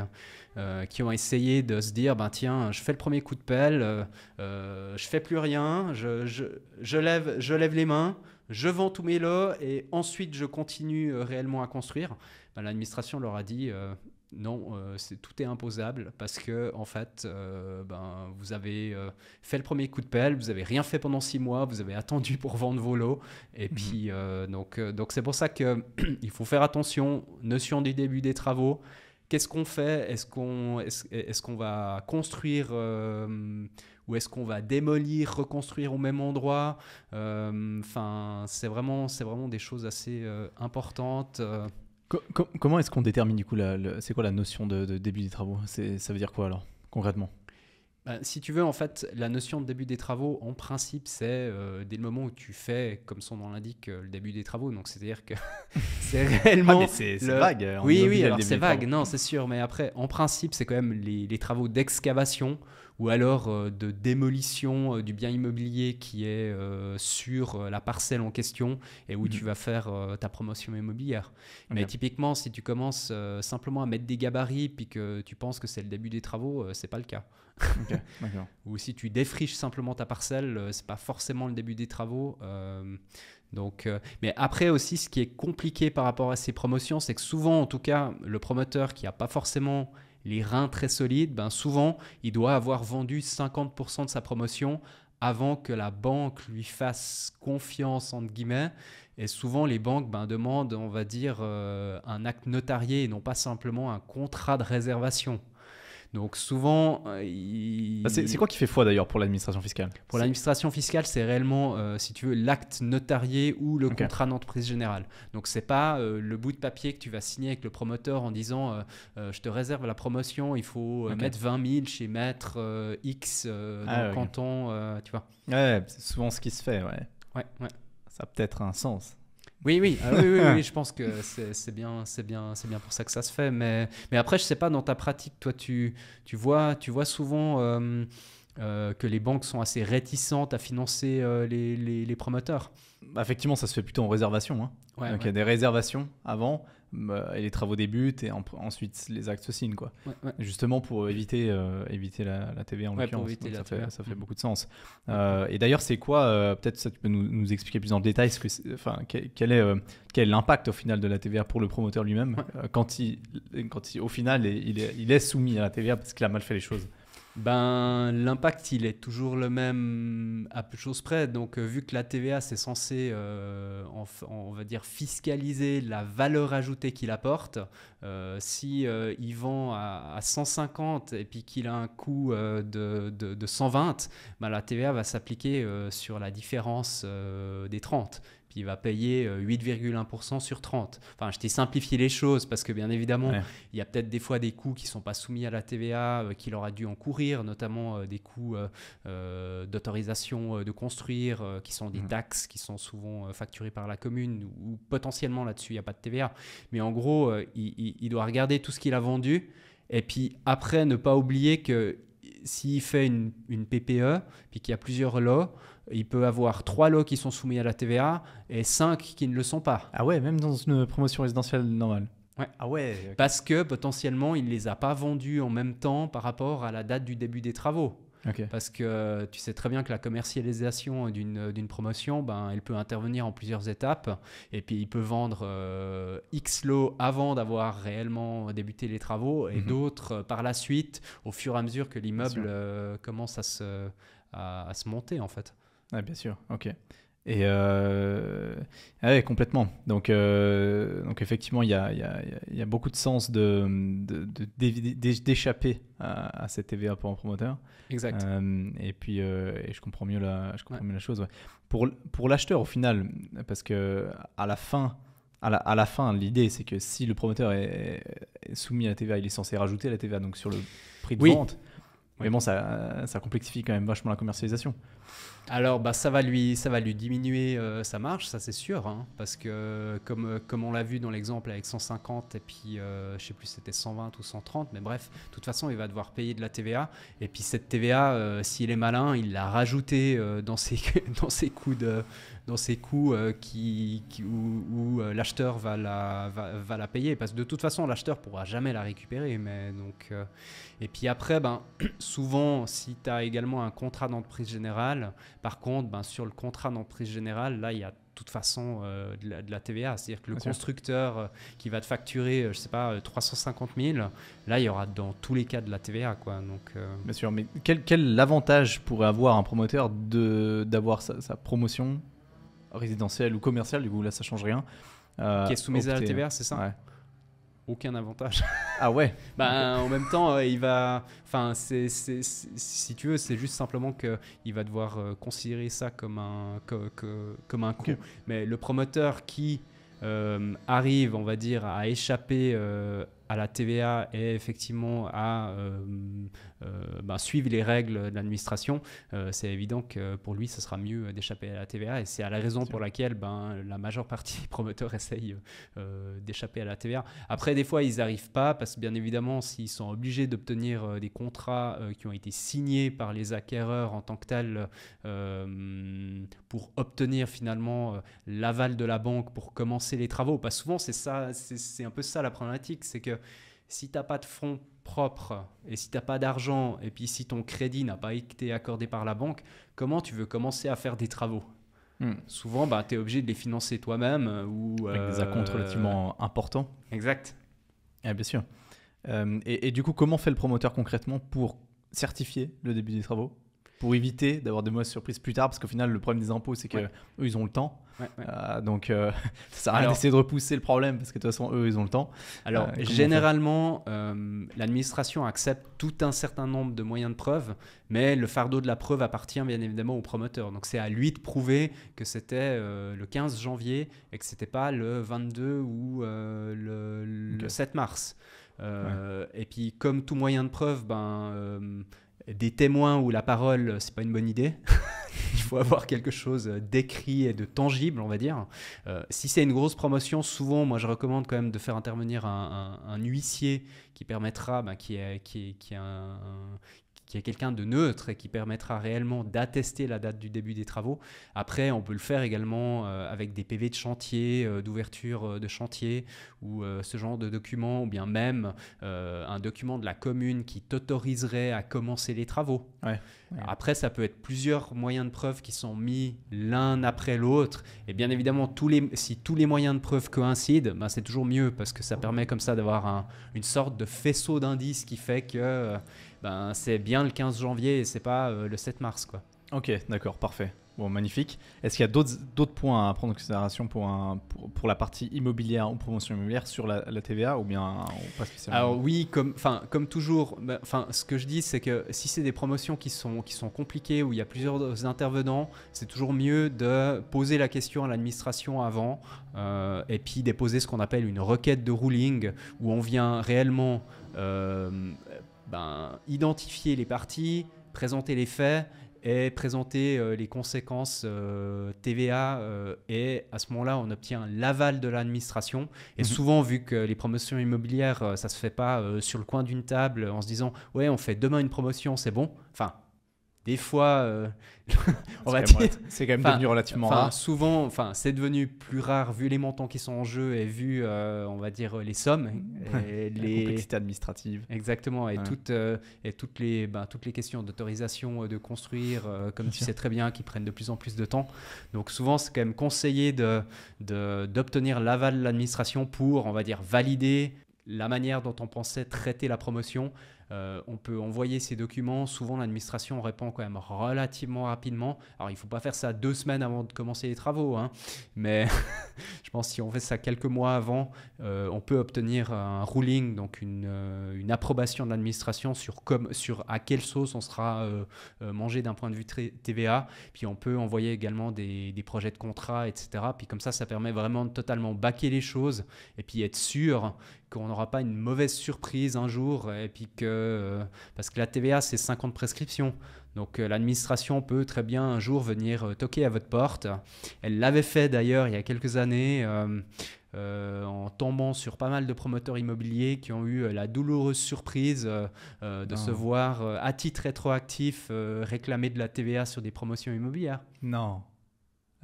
qui ont essayé de se dire, ben tiens, je fais le premier coup de pelle, je fais plus rien, je, lève, les mains, je vends tous mes lots et ensuite je continue réellement à construire. Ben, L'administration leur a dit, non, euh, c'est tout est imposable parce que en fait, euh, ben, vous avez euh, fait le premier coup de pelle, vous avez rien fait pendant six mois, vous avez attendu pour vendre vos lots, et Mhm. puis donc donc c'est pour ça que il faut faire attention. Notion du début des travaux. Qu'est-ce qu'on fait? Est-ce qu'on est-ce, est-ce qu'on va construire ou est-ce qu'on va démolir, reconstruire au même endroit? Enfin, c'est vraiment c'est vraiment des choses assez importantes. Co- co- comment est-ce qu'on détermine du coup c'est quoi la notion de, de début des travaux? Ça veut dire quoi alors concrètement? Bah, si tu veux, en fait, la notion de début des travaux, en principe, c'est euh, dès le moment où tu fais, comme son nom l'indique, euh, le début des travaux. Donc, c'est-à-dire que c'est réellement. Ah, mais c'est le- vague. oui, oui, alors c'est vague, non, c'est sûr, mais après, en principe, c'est quand même les, les travaux d'excavation ou alors euh, de démolition euh, du bien immobilier qui est euh, sur la parcelle en question et où Mhm. tu vas faire ta promotion immobilière. Mais typiquement, si tu commences simplement à mettre des gabarits puis que tu penses que c'est le début des travaux, c'est pas le cas. Ou si tu défriches simplement ta parcelle, c'est pas forcément le début des travaux. donc, euh, mais après aussi, ce qui est compliqué par rapport à ces promotions, c'est que souvent, en tout cas, le promoteur qui a pas forcément les reins très solides, ben souvent, il doit avoir vendu 50% de sa promotion avant que la banque lui fasse confiance entre guillemets. Et souvent, les banques ben, demandent, on va dire, euh, un acte notarié et non pas simplement un contrat de réservation. Donc souvent, euh, il- Ah, C'est quoi qui fait foi d'ailleurs pour l'administration fiscale? Pour l'administration fiscale, c'est réellement, euh, si tu veux, l'acte notarié ou le contrat d'entreprise générale. Donc, c'est pas euh, le bout de papier que tu vas signer avec le promoteur en disant Je te réserve la promotion, il faut mettre 20 000 chez maître X dans Ah, le canton, tu vois. Ouais, c'est souvent ce qui se fait, ouais. Ouais, ouais. Ça a peut-être un sens. Oui, oui, ah oui, oui, oui, je pense que c'est bien, c'est bien, c'est bien pour ça que ça se fait. Mais, mais après, je sais pas, dans ta pratique, toi, tu, tu vois, tu vois souvent euh, euh, que les banques sont assez réticentes à financer euh, les, les, les promoteurs? Bah, effectivement, ça se fait plutôt en réservation. hein. Ouais, Donc il y a des réservations avant, et les travaux débutent, et en- ensuite les actes se signent. Quoi. ouais, ouais. Justement pour éviter, euh, éviter la, la TVA en Ouais, l'occurrence. ça, fait, ça fait Mm. beaucoup de sens. Euh, et d'ailleurs, c'est quoi, euh, peut-être ça tu peux nous, nous expliquer plus en détail, ce que enfin, quel, est, euh, quel est l'impact au final de la TVA pour le promoteur lui-même euh, quand, il, quand il, au final il est, il est soumis à la TVA parce qu'il a mal fait les choses? Ben, l'impact, il est toujours le même à peu de choses près. Donc, euh, vu que la TVA, c'est censé, euh, on va dire, fiscaliser la valeur ajoutée qu'il apporte, euh, si euh, il vend à, à 150 et puis qu'il a un coût de, de- de 120, ben, la TVA va s'appliquer sur la différence des 30. Puis il va payer euh, 8,1% sur 30. Enfin, je t'ai simplifié les choses parce que bien évidemment, Ouais. il y a peut-être des fois des coûts qui ne sont pas soumis à la TVA, euh, qu'il aura dû encourir, notamment euh, des coûts euh, euh, d'autorisation euh, de construire, euh, qui sont des Mhm. taxes qui sont souvent euh, facturées par la commune, ou, ou potentiellement là-dessus, il n'y a pas de TVA. Mais en gros, euh, il, il- il doit regarder tout ce qu'il a vendu, et puis après, ne pas oublier que s'il fait une, une PPE, puis qu'il y a plusieurs lots, il peut avoir trois lots qui sont soumis à la TVA et cinq qui ne le sont pas. Ah ouais, même dans une promotion résidentielle normale Ouais. Ah ouais Parce que potentiellement, il ne les a pas vendus en même temps par rapport à la date du début des travaux. Parce que tu sais très bien que la commercialisation d'une d'une promotion, ben, elle peut intervenir en plusieurs étapes. Et puis, il peut vendre euh, X lots avant d'avoir réellement débuté les travaux et Mhm. d'autres euh, par la suite, au fur et à mesure que l'immeuble euh, commence à se, à, à se monter, en fait. Bien sûr, ok. Et euh... ah ouais, complètement. Donc, euh, donc effectivement, il y a, y, a, y a beaucoup de sens de, de- de- d'échapper à, à cette TVA pour un promoteur. Exact. Euh, et puis, et je comprends mieux la, je comprends Ouais. mieux la chose. ouais. Pour, pour l'acheteur, au final, parce que à la fin, à la, à la fin, l'idée, c'est que si le promoteur est, est soumis à la TVA, il est censé rajouter la TVA donc sur le prix de Oui. vente. Mais bon, ça, ça complexifie quand même vachement la commercialisation. Alors, bah, ça, va lui, ça va lui diminuer euh, sa marge, ça c'est sûr, hein, parce que comme, euh, comme on l'a vu dans l'exemple avec 150 et puis euh, je sais plus si c'était 120 ou 130, mais bref, de toute façon il va devoir payer de la TVA et puis cette TVA, euh, s'il est malin, il l'a rajoutée euh, dans ses dans ses coûts de dans ses coûts euh, qui, qui- où, où, euh, l'acheteur va la va, va la payer parce que de toute façon l'acheteur pourra jamais la récupérer, mais donc euh, et puis après ben souvent si tu as également un contrat d'entreprise générale par contre, ben, sur le contrat d'entreprise générale, là, il y a de toute façon euh, de, la, de la TVA. C'est-à-dire que le Bien constructeur euh, qui va te facturer, je sais pas, euh, 350 000, là, il y aura dans tous les cas de la TVA. Quoi. Donc, euh, Bien sûr, mais quel, quel avantage pourrait avoir un promoteur d'avoir sa, sa promotion résidentielle ou commerciale Du coup, là, ça change rien. euh, qui est soumise à la TVA, c'est ça Ouais. Aucun avantage. Ah ouais Ben, En même temps, euh, il va. Enfin, c'est, si tu veux, c'est juste simplement qu'il va devoir euh, considérer ça comme un, que- que- comme un coût. Mais le promoteur qui euh, arrive, on va dire, à échapper euh, à la TVA et effectivement à euh, euh, ben, suivre les règles de l'administration, euh, c'est évident que pour lui, ce sera mieux d'échapper à la TVA. Et c'est à la raison pour laquelle ben, la majeure partie des promoteurs essayent euh, d'échapper à la TVA. Après, des fois, ils n'arrivent pas parce que bien évidemment, s'ils sont obligés d'obtenir des contrats qui ont été signés par les acquéreurs en tant que tels euh, pour obtenir finalement l'aval de la banque pour commencer les travaux. Parce que souvent, c'est ça, c'est c'est un peu ça la problématique, c'est que si tu n'as pas de fonds propres et si tu n'as pas d'argent et puis si ton crédit n'a pas été accordé par la banque, comment tu veux commencer à faire des travaux Hmm. Souvent, bah, tu es obligé de les financer toi-même euh, ou Avec des acomptes euh, relativement importants. Exact. Ah, bien sûr. Euh, et, et du coup, comment fait le promoteur concrètement pour certifier le début des travaux? Pour éviter d'avoir de mauvaises surprises plus tard Parce qu'au final, le problème des impôts, c'est que Ouais. eux, ils ont le temps. Ouais, ouais. Euh, donc, euh, ça sert à rien d'essayer de repousser le problème parce que de toute façon, eux, ils ont le temps. Alors, Euh, généralement, euh, l'administration accepte tout un certain nombre de moyens de preuve, mais le fardeau de la preuve appartient bien évidemment au promoteur. Donc, c'est à lui de prouver que c'était le 15 janvier et que c'était pas le 22 ou le, le Ok. 7 mars. Et puis, comme tout moyen de preuve, ben, des témoins ou la parole, c'est pas une bonne idée. Il faut avoir quelque chose d'écrit et de tangible, on va dire. Euh, si c'est une grosse promotion, souvent, moi, je recommande quand même de faire intervenir un, huissier qui permettra, ben, qui, est, qui, qui, un, qui est quelqu'un de neutre et qui permettra réellement d'attester la date du début des travaux. Après, on peut le faire également euh, avec des PV de chantier, euh, d'ouverture euh, de chantier, ou ce genre de document, ou bien même un document de la commune qui t'autoriserait à commencer les travaux. Après, ça peut être plusieurs moyens de preuve qui sont mis l'un après l'autre. Et bien évidemment, tous les, si tous les moyens de preuve coïncident, ben c'est toujours mieux parce que ça permet comme ça d'avoir une sorte de faisceau d'indices qui fait que ben, c'est bien le 15 janvier et c'est pas euh, le 7 mars. Quoi. Ok, d'accord, parfait. Bon, magnifique. Est-ce qu'il y a d'autres points à prendre en considération pour, un, pour, la partie immobilière ou promotion immobilière sur la, TVA ou bien pas spécialement? Alors oui, comme, comme toujours, ben, enfin, ce que je dis, c'est que si c'est des promotions qui sont, qui sont compliquées, où il y a plusieurs intervenants, c'est toujours mieux de poser la question à l'administration avant euh, et puis déposer ce qu'on appelle une requête de ruling, où on vient réellement euh, ben, identifier les parties, présenter les faits et présenter euh, les conséquences euh, TVA. Euh, et à ce moment-là, on obtient l'aval de l'administration. Et mhm. souvent, vu que les promotions immobilières, ça se fait pas sur le coin d'une table en se disant ouais, on fait demain une promotion, c'est bon. Enfin, des fois, euh, on va dire, c'est quand même devenu relativement rare. Souvent, enfin, c'est devenu plus rare vu les montants qui sont en jeu et vu, euh, on va dire, les sommes, et les complexités administratives. Exactement, et toutes euh, et toutes les, ben, toutes les questions d'autorisation de construire, comme tu sais très bien, qui prennent de plus en plus de temps. Donc souvent, c'est quand même conseillé de d'obtenir l'aval de l'administration pour, on va dire, valider la manière dont on pensait traiter la promotion euh, on peut envoyer ces documents. Souvent, l'administration répond quand même relativement rapidement. Alors, il ne faut pas faire ça deux semaines avant de commencer les travaux, hein. mais je pense que si on fait ça quelques mois avant, euh, on peut obtenir un ruling, donc une, euh, approbation de l'administration sur, à quelle sauce on sera mangé d'un point de vue TVA. Puis, on peut envoyer également des, des, projets de contrat, etc. Puis, comme ça, ça permet vraiment de totalement baquer les choses et puis être sûr qu'on n'aura pas une mauvaise surprise un jour et puis que euh, parce que la TVA c'est 50 prescriptions donc euh, l'administration peut très bien un jour venir euh, toquer à votre porte elle l'avait fait d'ailleurs il y a quelques années en tombant sur pas mal de promoteurs immobiliers qui ont eu la douloureuse surprise de se voir à titre rétroactif réclamer de la TVA sur des promotions immobilières. Non,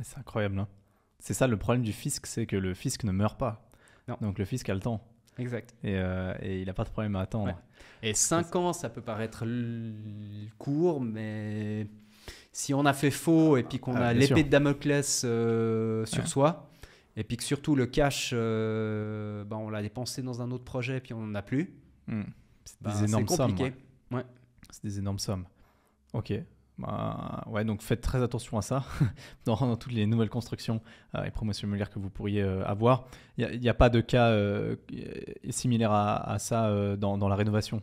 c'est incroyable. Hein. C'est ça le problème du fisc, c'est que le fisc ne meurt pas. Non. Donc le fisc a le temps. Exact. Euh, et, il n'a pas de problème à attendre. Et 5 ans, ça peut paraître court, mais si on a fait faux et puis qu'on ah, a l'épée de Damoclès euh, sur soi, et puis que surtout le cash, euh, ben, on l'a dépensé dans un autre projet et puis on n'en a plus, hmm. c'est des ben, énormes compliqué. sommes. Ouais. C'est des énormes sommes. Ok. Bah, ouais, donc faites très attention à ça dans, toutes les nouvelles constructions euh, et promotions immobilières que vous pourriez euh, avoir. Il n'y a, pas de cas euh, similaire à, ça dans, la rénovation,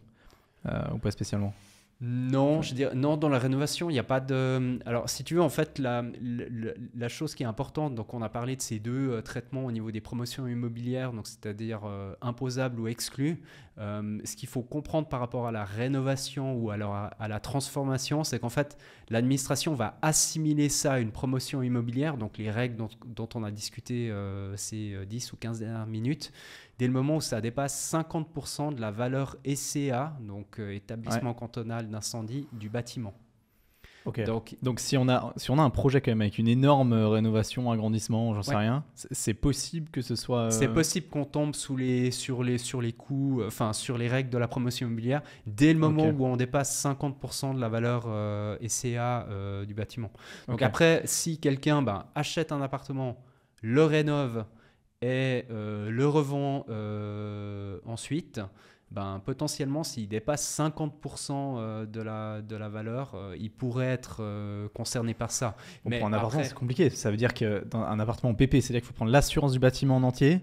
ou pas spécialement? Non, je dirais, non, dans la rénovation, il n'y a pas de. Alors, si tu veux, en fait, la, chose qui est importante, donc on a parlé de ces deux traitements au niveau des promotions immobilières, donc c'est-à-dire euh, imposables ou exclus. Euh, ce qu'il faut comprendre par rapport à la rénovation ou alors à, la transformation, c'est qu'en fait, l'administration va assimiler ça à une promotion immobilière, donc les règles dont, dont on a discuté ces 10 ou 15 dernières minutes dès le moment où ça dépasse 50% de la valeur ECA, donc euh, établissement cantonal d'incendie du bâtiment. Donc, Donc si, on a, si on a un projet quand même avec une énorme euh, rénovation, agrandissement, j'en sais rien, c'est possible que ce soit... Euh, c'est possible qu'on tombe sous les, sur, les, sur les coûts, enfin sur les règles de la promotion immobilière, dès le moment où on dépasse 50% de la valeur ECA du bâtiment. Donc après, si quelqu'un ben, achète un appartement, le rénove, et euh, le revend euh, ensuite, ben, potentiellement, s'il dépasse 50% euh, de, la, de la valeur, il pourrait être concerné par ça. Mais pour un appartement, c'est compliqué. Ça veut dire que dans un appartement PP, c'est-à-dire qu'il faut prendre l'assurance du bâtiment en entier,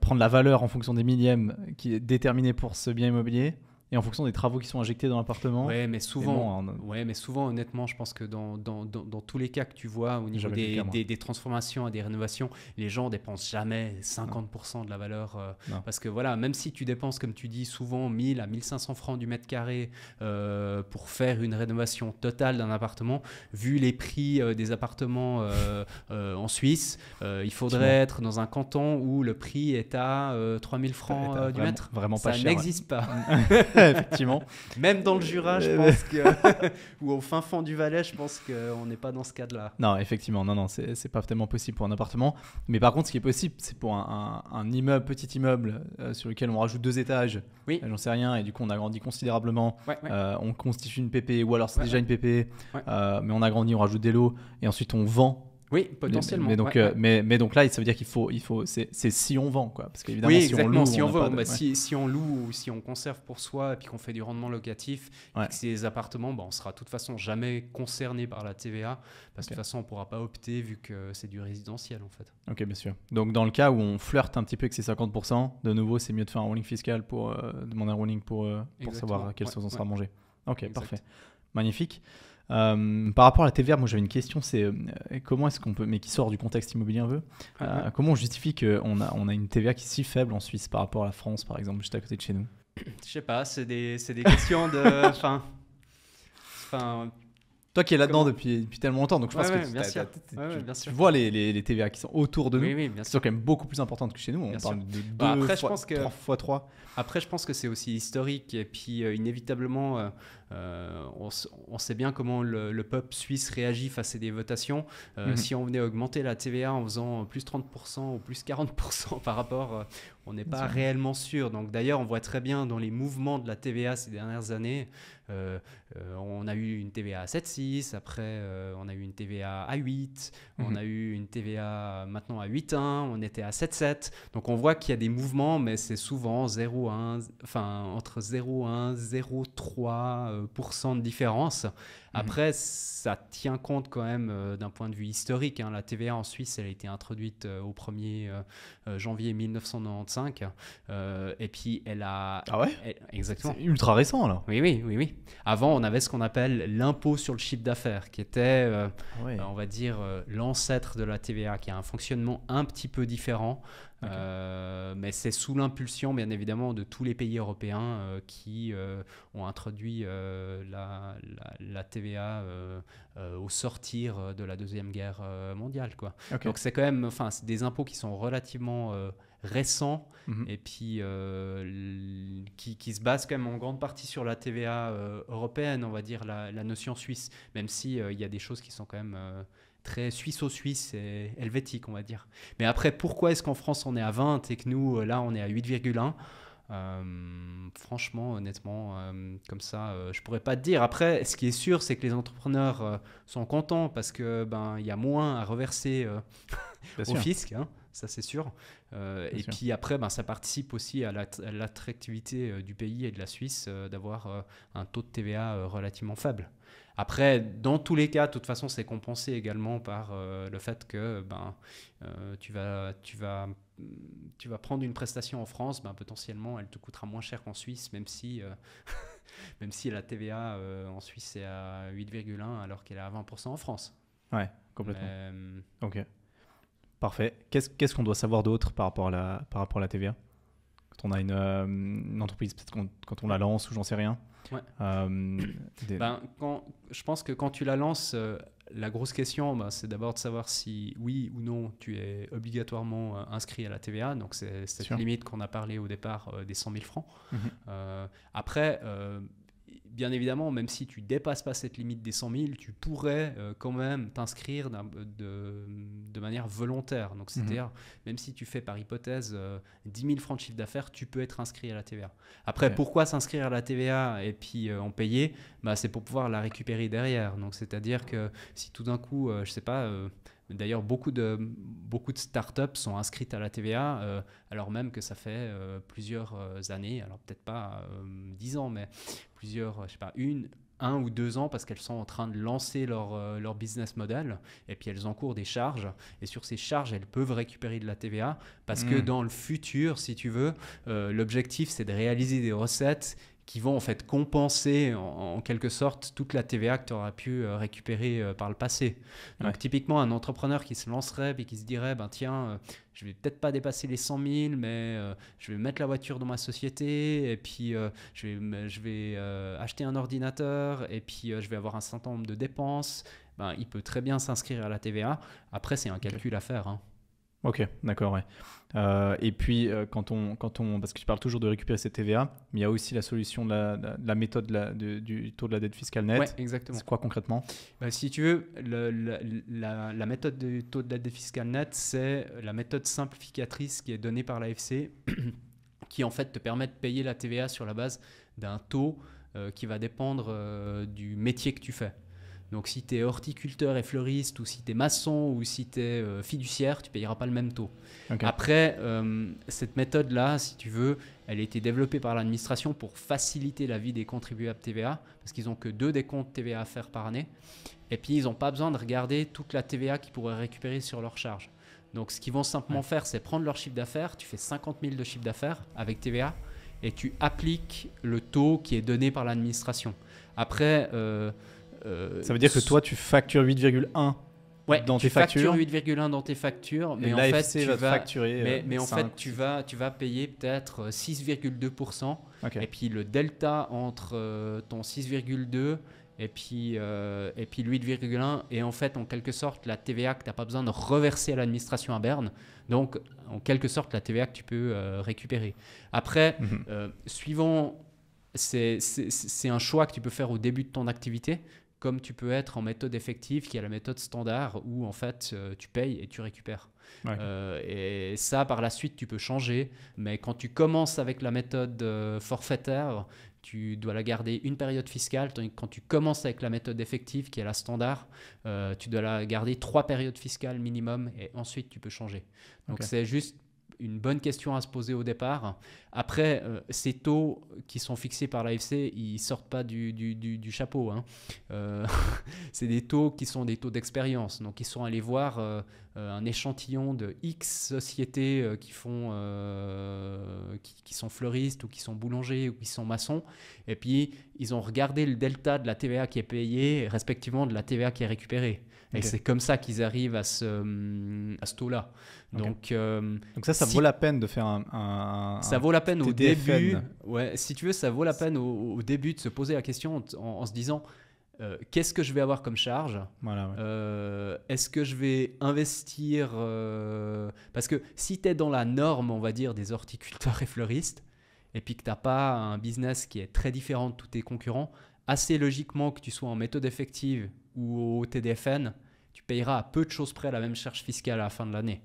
prendre la valeur en fonction des millièmes qui est déterminée pour ce bien immobilier, et en fonction des travaux qui sont injectés dans l'appartement. Ouais, mais souvent, bon, hein, ouais, mais souvent, honnêtement, je pense que dans, dans, dans, dans tous les cas que tu vois, au niveau des, cas, des, des transformations et des rénovations, les gens dépensent jamais 50% de la valeur. euh, parce que voilà, même si tu dépenses, comme tu dis, souvent 1000 à 1500 francs du mètre carré euh, pour faire une rénovation totale d'un appartement, vu les prix euh, des appartements en Suisse, il faudrait être dans un canton où le prix est à euh, 3000 francs du vraiment- mètre. vraiment pas Ça n'existe pas. Effectivement. Même dans le Jura, je Euh, pense que. ou au fin fond du Valais, je pense qu'on n'est pas dans ce cadre-là. Non, effectivement, non, non, c'est pas tellement possible pour un appartement. Mais par contre, ce qui est possible, c'est pour un, un- un immeuble, petit immeuble, euh, sur lequel on rajoute deux étages. Oui. Euh, J'en sais rien, et du coup, on agrandit considérablement. Ouais, ouais. Euh, on constitue une PP, ou alors c'est Ouais, déjà une PP, mais on agrandit, on rajoute des lots, et ensuite on vend. Oui, potentiellement. Mais, mais donc, ouais, euh, ouais. mais, mais donc là, ça veut dire qu'il faut, il faut, c'est si on vend, quoi. Parce qu'évidemment, Oui, si on loue, si on, de- bah, ouais. si, si on loue ou si on conserve pour soi et puis qu'on fait du rendement locatif, et que c'est des appartements, bah, on sera de toute façon jamais concerné par la TVA parce que de toute façon on pourra pas opter vu que c'est du résidentiel en fait. Ok, bien sûr. Donc, dans le cas où on flirte un petit peu avec ces 50%, de nouveau, c'est mieux de faire un ruling fiscal pour euh, demander un ruling pour, euh, pour savoir à quelle sauce on sera mangé. Ok, Exact. parfait. Magnifique. Euh, par rapport à la TVA, moi j'avais une question, c'est euh, comment est-ce qu'on peut, mais qui sort du contexte immobilier un peu, euh, Ouais. comment on justifie qu'on a, on a une TVA qui est si faible en Suisse par rapport à la France, par exemple, juste à côté de chez nous? Je sais pas, c'est des, des questions de. Enfin. Toi qui es là-dedans depuis, depuis tellement longtemps, donc je pense Ouais, que tu- bien t'as- sûr. t'as- Ouais, ouais, tu, bien tu sûr. vois les, les, les TVA qui sont autour de nous, oui, oui, bien qui sont quand même beaucoup plus importantes que chez nous. On Bien parle de deux Bah, après, je fois, pense que- trois fois 3. Après, je pense que c'est aussi historique et puis euh, inévitablement, euh, euh, on, on sait bien comment le, le peuple suisse réagit face à des votations. Euh, Mhm. Si on venait augmenter la TVA en faisant plus 30% ou plus 40% par rapport, euh, on n'est pas réellement sûr. Donc d'ailleurs, on voit très bien dans les mouvements de la TVA ces dernières années, euh, euh, on a eu une TVA à 7,6, après euh, on a eu une TVA à 8, on Mhm. a eu une TVA maintenant à 8,1, on était à 7,7. Donc on voit qu'il y a des mouvements, mais c'est souvent 0,1, enfin entre 0,1, 0,3% euh, pour cent de différence. Après, ça tient compte quand même euh, d'un point de vue historique. hein. La TVA en Suisse, elle a été introduite euh, au 1er euh, janvier 1995. euh, et puis, elle a... Ah ouais? elle- exactement. C'est ultra récent alors. Oui, oui, oui, oui. Avant, on avait ce qu'on appelle l'impôt sur le chiffre d'affaires, qui était, Ouais. on va dire, l'ancêtre de la TVA, qui a un fonctionnement un petit peu différent. Euh, mais c'est sous l'impulsion, bien évidemment, de tous les pays européens euh, qui euh, ont introduit la, la- la Euh, euh, au sortir euh, de la Deuxième Guerre mondiale. Quoi. Donc c'est quand même, enfin, c'est des impôts qui sont relativement récents Mhm. et puis euh, qui, qui se basent quand même en grande partie sur la TVA euh, européenne, on va dire, la, la notion suisse, même si euh, il y a des choses qui sont quand même très suisse-suisse et helvétiques, on va dire. Mais après, pourquoi est-ce qu'en France on est à 20 et que nous, là, on est à 8,1 Euh, franchement, honnêtement, euh, comme ça, euh, je pourrais pas te dire. Après, ce qui est sûr, c'est que les entrepreneurs euh, sont contents parce que ben il y a moins à reverser au sûr. fisc, hein, ça c'est sûr. Et sûr. puis après, ben, ça participe aussi à l'att- à l'attractivité du pays et de la Suisse d'avoir un taux de TVA relativement faible. Après, dans tous les cas, de toute façon, c'est compensé également par le fait que ben, tu, vas, tu, vas, tu vas prendre une prestation en France, ben, potentiellement, elle te coûtera moins cher qu'en Suisse, même si, euh, même si la TVA euh, en Suisse est à 8,1 alors qu'elle est à 20% en France. Ouais, complètement. Euh, Ok. Parfait. Qu'est-ce qu'on doit savoir d'autre par, rapport à la- par rapport à la TVA Quand on a une, une entreprise, peut-être qu'on- quand on la lance ou j'en sais rien. Ouais. Des- Ben, quand, je pense que quand tu la lances, la grosse question, ben, c'est d'abord de savoir si oui ou non tu es obligatoirement euh, inscrit à la TVA. Donc c'est cette limite qu'on a parlé au départ euh, des 100 000 francs. Mhm. Euh, après, bien évidemment, même si tu dépasses pas cette limite des 100 000, tu pourrais euh, quand même t'inscrire de, de manière volontaire. Donc Mhm. c'est-à-dire, même si tu fais par hypothèse euh, 10 000 francs de chiffre d'affaires, tu peux être inscrit à la TVA. Après, pourquoi s'inscrire à la TVA et puis euh, en payer? Bah, C'est pour pouvoir la récupérer derrière. Donc c'est-à-dire que si tout d'un coup, euh, je sais pas, euh, d'ailleurs beaucoup de, beaucoup de startups sont inscrites à la TVA euh, alors même que ça fait euh, plusieurs euh, années, alors peut-être pas 10 ans, mais plusieurs, je sais pas, une, un ou deux ans parce qu'elles sont en train de lancer leur, leur business model et puis elles encourent des charges et sur ces charges elles peuvent récupérer de la TVA parce que Mm. dans le futur si tu veux l'objectif c'est de réaliser des recettes qui vont en fait compenser en, en quelque sorte toute la TVA que tu auras pu euh, récupérer euh, par le passé. Donc Ouais. typiquement un entrepreneur qui se lancerait et qui se dirait, ben tiens, euh, je vais peut-être pas dépasser les 100 000, mais euh, je vais mettre la voiture dans ma société, et puis euh, je vais, je vais euh, acheter un ordinateur, et puis je vais avoir un certain nombre de dépenses. Ben, il peut très bien s'inscrire à la TVA. Après, c'est un calcul à faire. hein. Ok, d'accord, ouais. Euh, et puis, euh, quand, on, quand on. Parce que tu parles toujours de récupérer cette TVA, mais il y a aussi la solution de la, de la méthode de la- de- du taux de la dette fiscale nette. Ouais, exactement. C'est quoi concrètement? Bah, si tu veux, le- la, la méthode du taux de la dette fiscale nette, c'est la méthode simplificatrice qui est donnée par l'AFC, qui en fait te permet de payer la TVA sur la base d'un taux euh, qui va dépendre du métier que tu fais. Donc si tu es horticulteur et fleuriste, ou si tu es maçon, ou si tu es fiduciaire, tu payeras pas le même taux. Après, euh, cette méthode-là, si tu veux, elle a été développée par l'administration pour faciliter la vie des contribuables TVA, parce qu'ils n'ont que deux décomptes TVA à faire par année. Et puis, ils n'ont pas besoin de regarder toute la TVA qu'ils pourraient récupérer sur leur charge. Donc, ce qu'ils vont simplement Ouais. faire, c'est prendre leur chiffre d'affaires, tu fais 50 000 de chiffre d'affaires avec TVA, et tu appliques le taux qui est donné par l'administration. Après... euh, euh, Ça veut dire que toi, tu factures 8,1 ouais, dans tu tes factures. factures 8,1 dans tes factures, mais et en fait, tu va vas, facturer. mais, euh, mais en 5. fait, tu vas, tu vas payer peut-être euh, 6,2%. Ok. Et puis le delta entre euh, ton 6,2 et puis, euh, et puis le 8,1 est en fait en quelque sorte la TVA que tu n'as pas besoin de reverser à l'administration à Berne. Donc en quelque sorte la TVA que tu peux euh, récupérer. Après, Mhm. euh, suivant, c'est un choix que tu peux faire au début de ton activité, comme tu peux être en méthode effective, qui est la méthode standard, où en fait euh, tu payes et tu récupères. Ouais. Euh, et ça, par la suite, tu peux changer. Mais quand tu commences avec la méthode euh, forfaitaire, tu dois la garder une période fiscale. Quand tu commences avec la méthode effective, qui est la standard, euh, tu dois la garder trois périodes fiscales minimum et ensuite tu peux changer. Donc c'est juste une bonne question à se poser au départ. Après, euh, ces taux qui sont fixés par l'AFC, ils sortent pas du, du- du- chapeau. hein. Euh, c'est des taux qui sont des taux d'expérience. Donc, ils sont allés voir euh, euh, un échantillon de X sociétés qui, font, qui, qui sont fleuristes ou qui sont boulangers ou qui sont maçons. Et puis, ils ont regardé le delta de la TVA qui est payée, respectivement de la TVA qui est récupérée. Et c'est comme ça qu'ils arrivent à ce, hum, à ce taux-là. Donc, euh, Donc ça, ça si- vaut la peine de faire un. un- ça vaut la peine au début. Ouais, si tu veux, ça vaut la peine au, au début de se poser la question en, en se disant euh, qu'est-ce que je vais avoir comme charge? Voilà, ouais. Euh, Est-ce que je vais investir euh, Parce que si tu es dans la norme, on va dire, des horticulteurs et fleuristes, et puis que tu n'as pas un business qui est très différent de tous tes concurrents, assez logiquement que tu sois en méthode effective ou au TDFN, tu payeras à peu de choses près la même charge fiscale à la fin de l'année.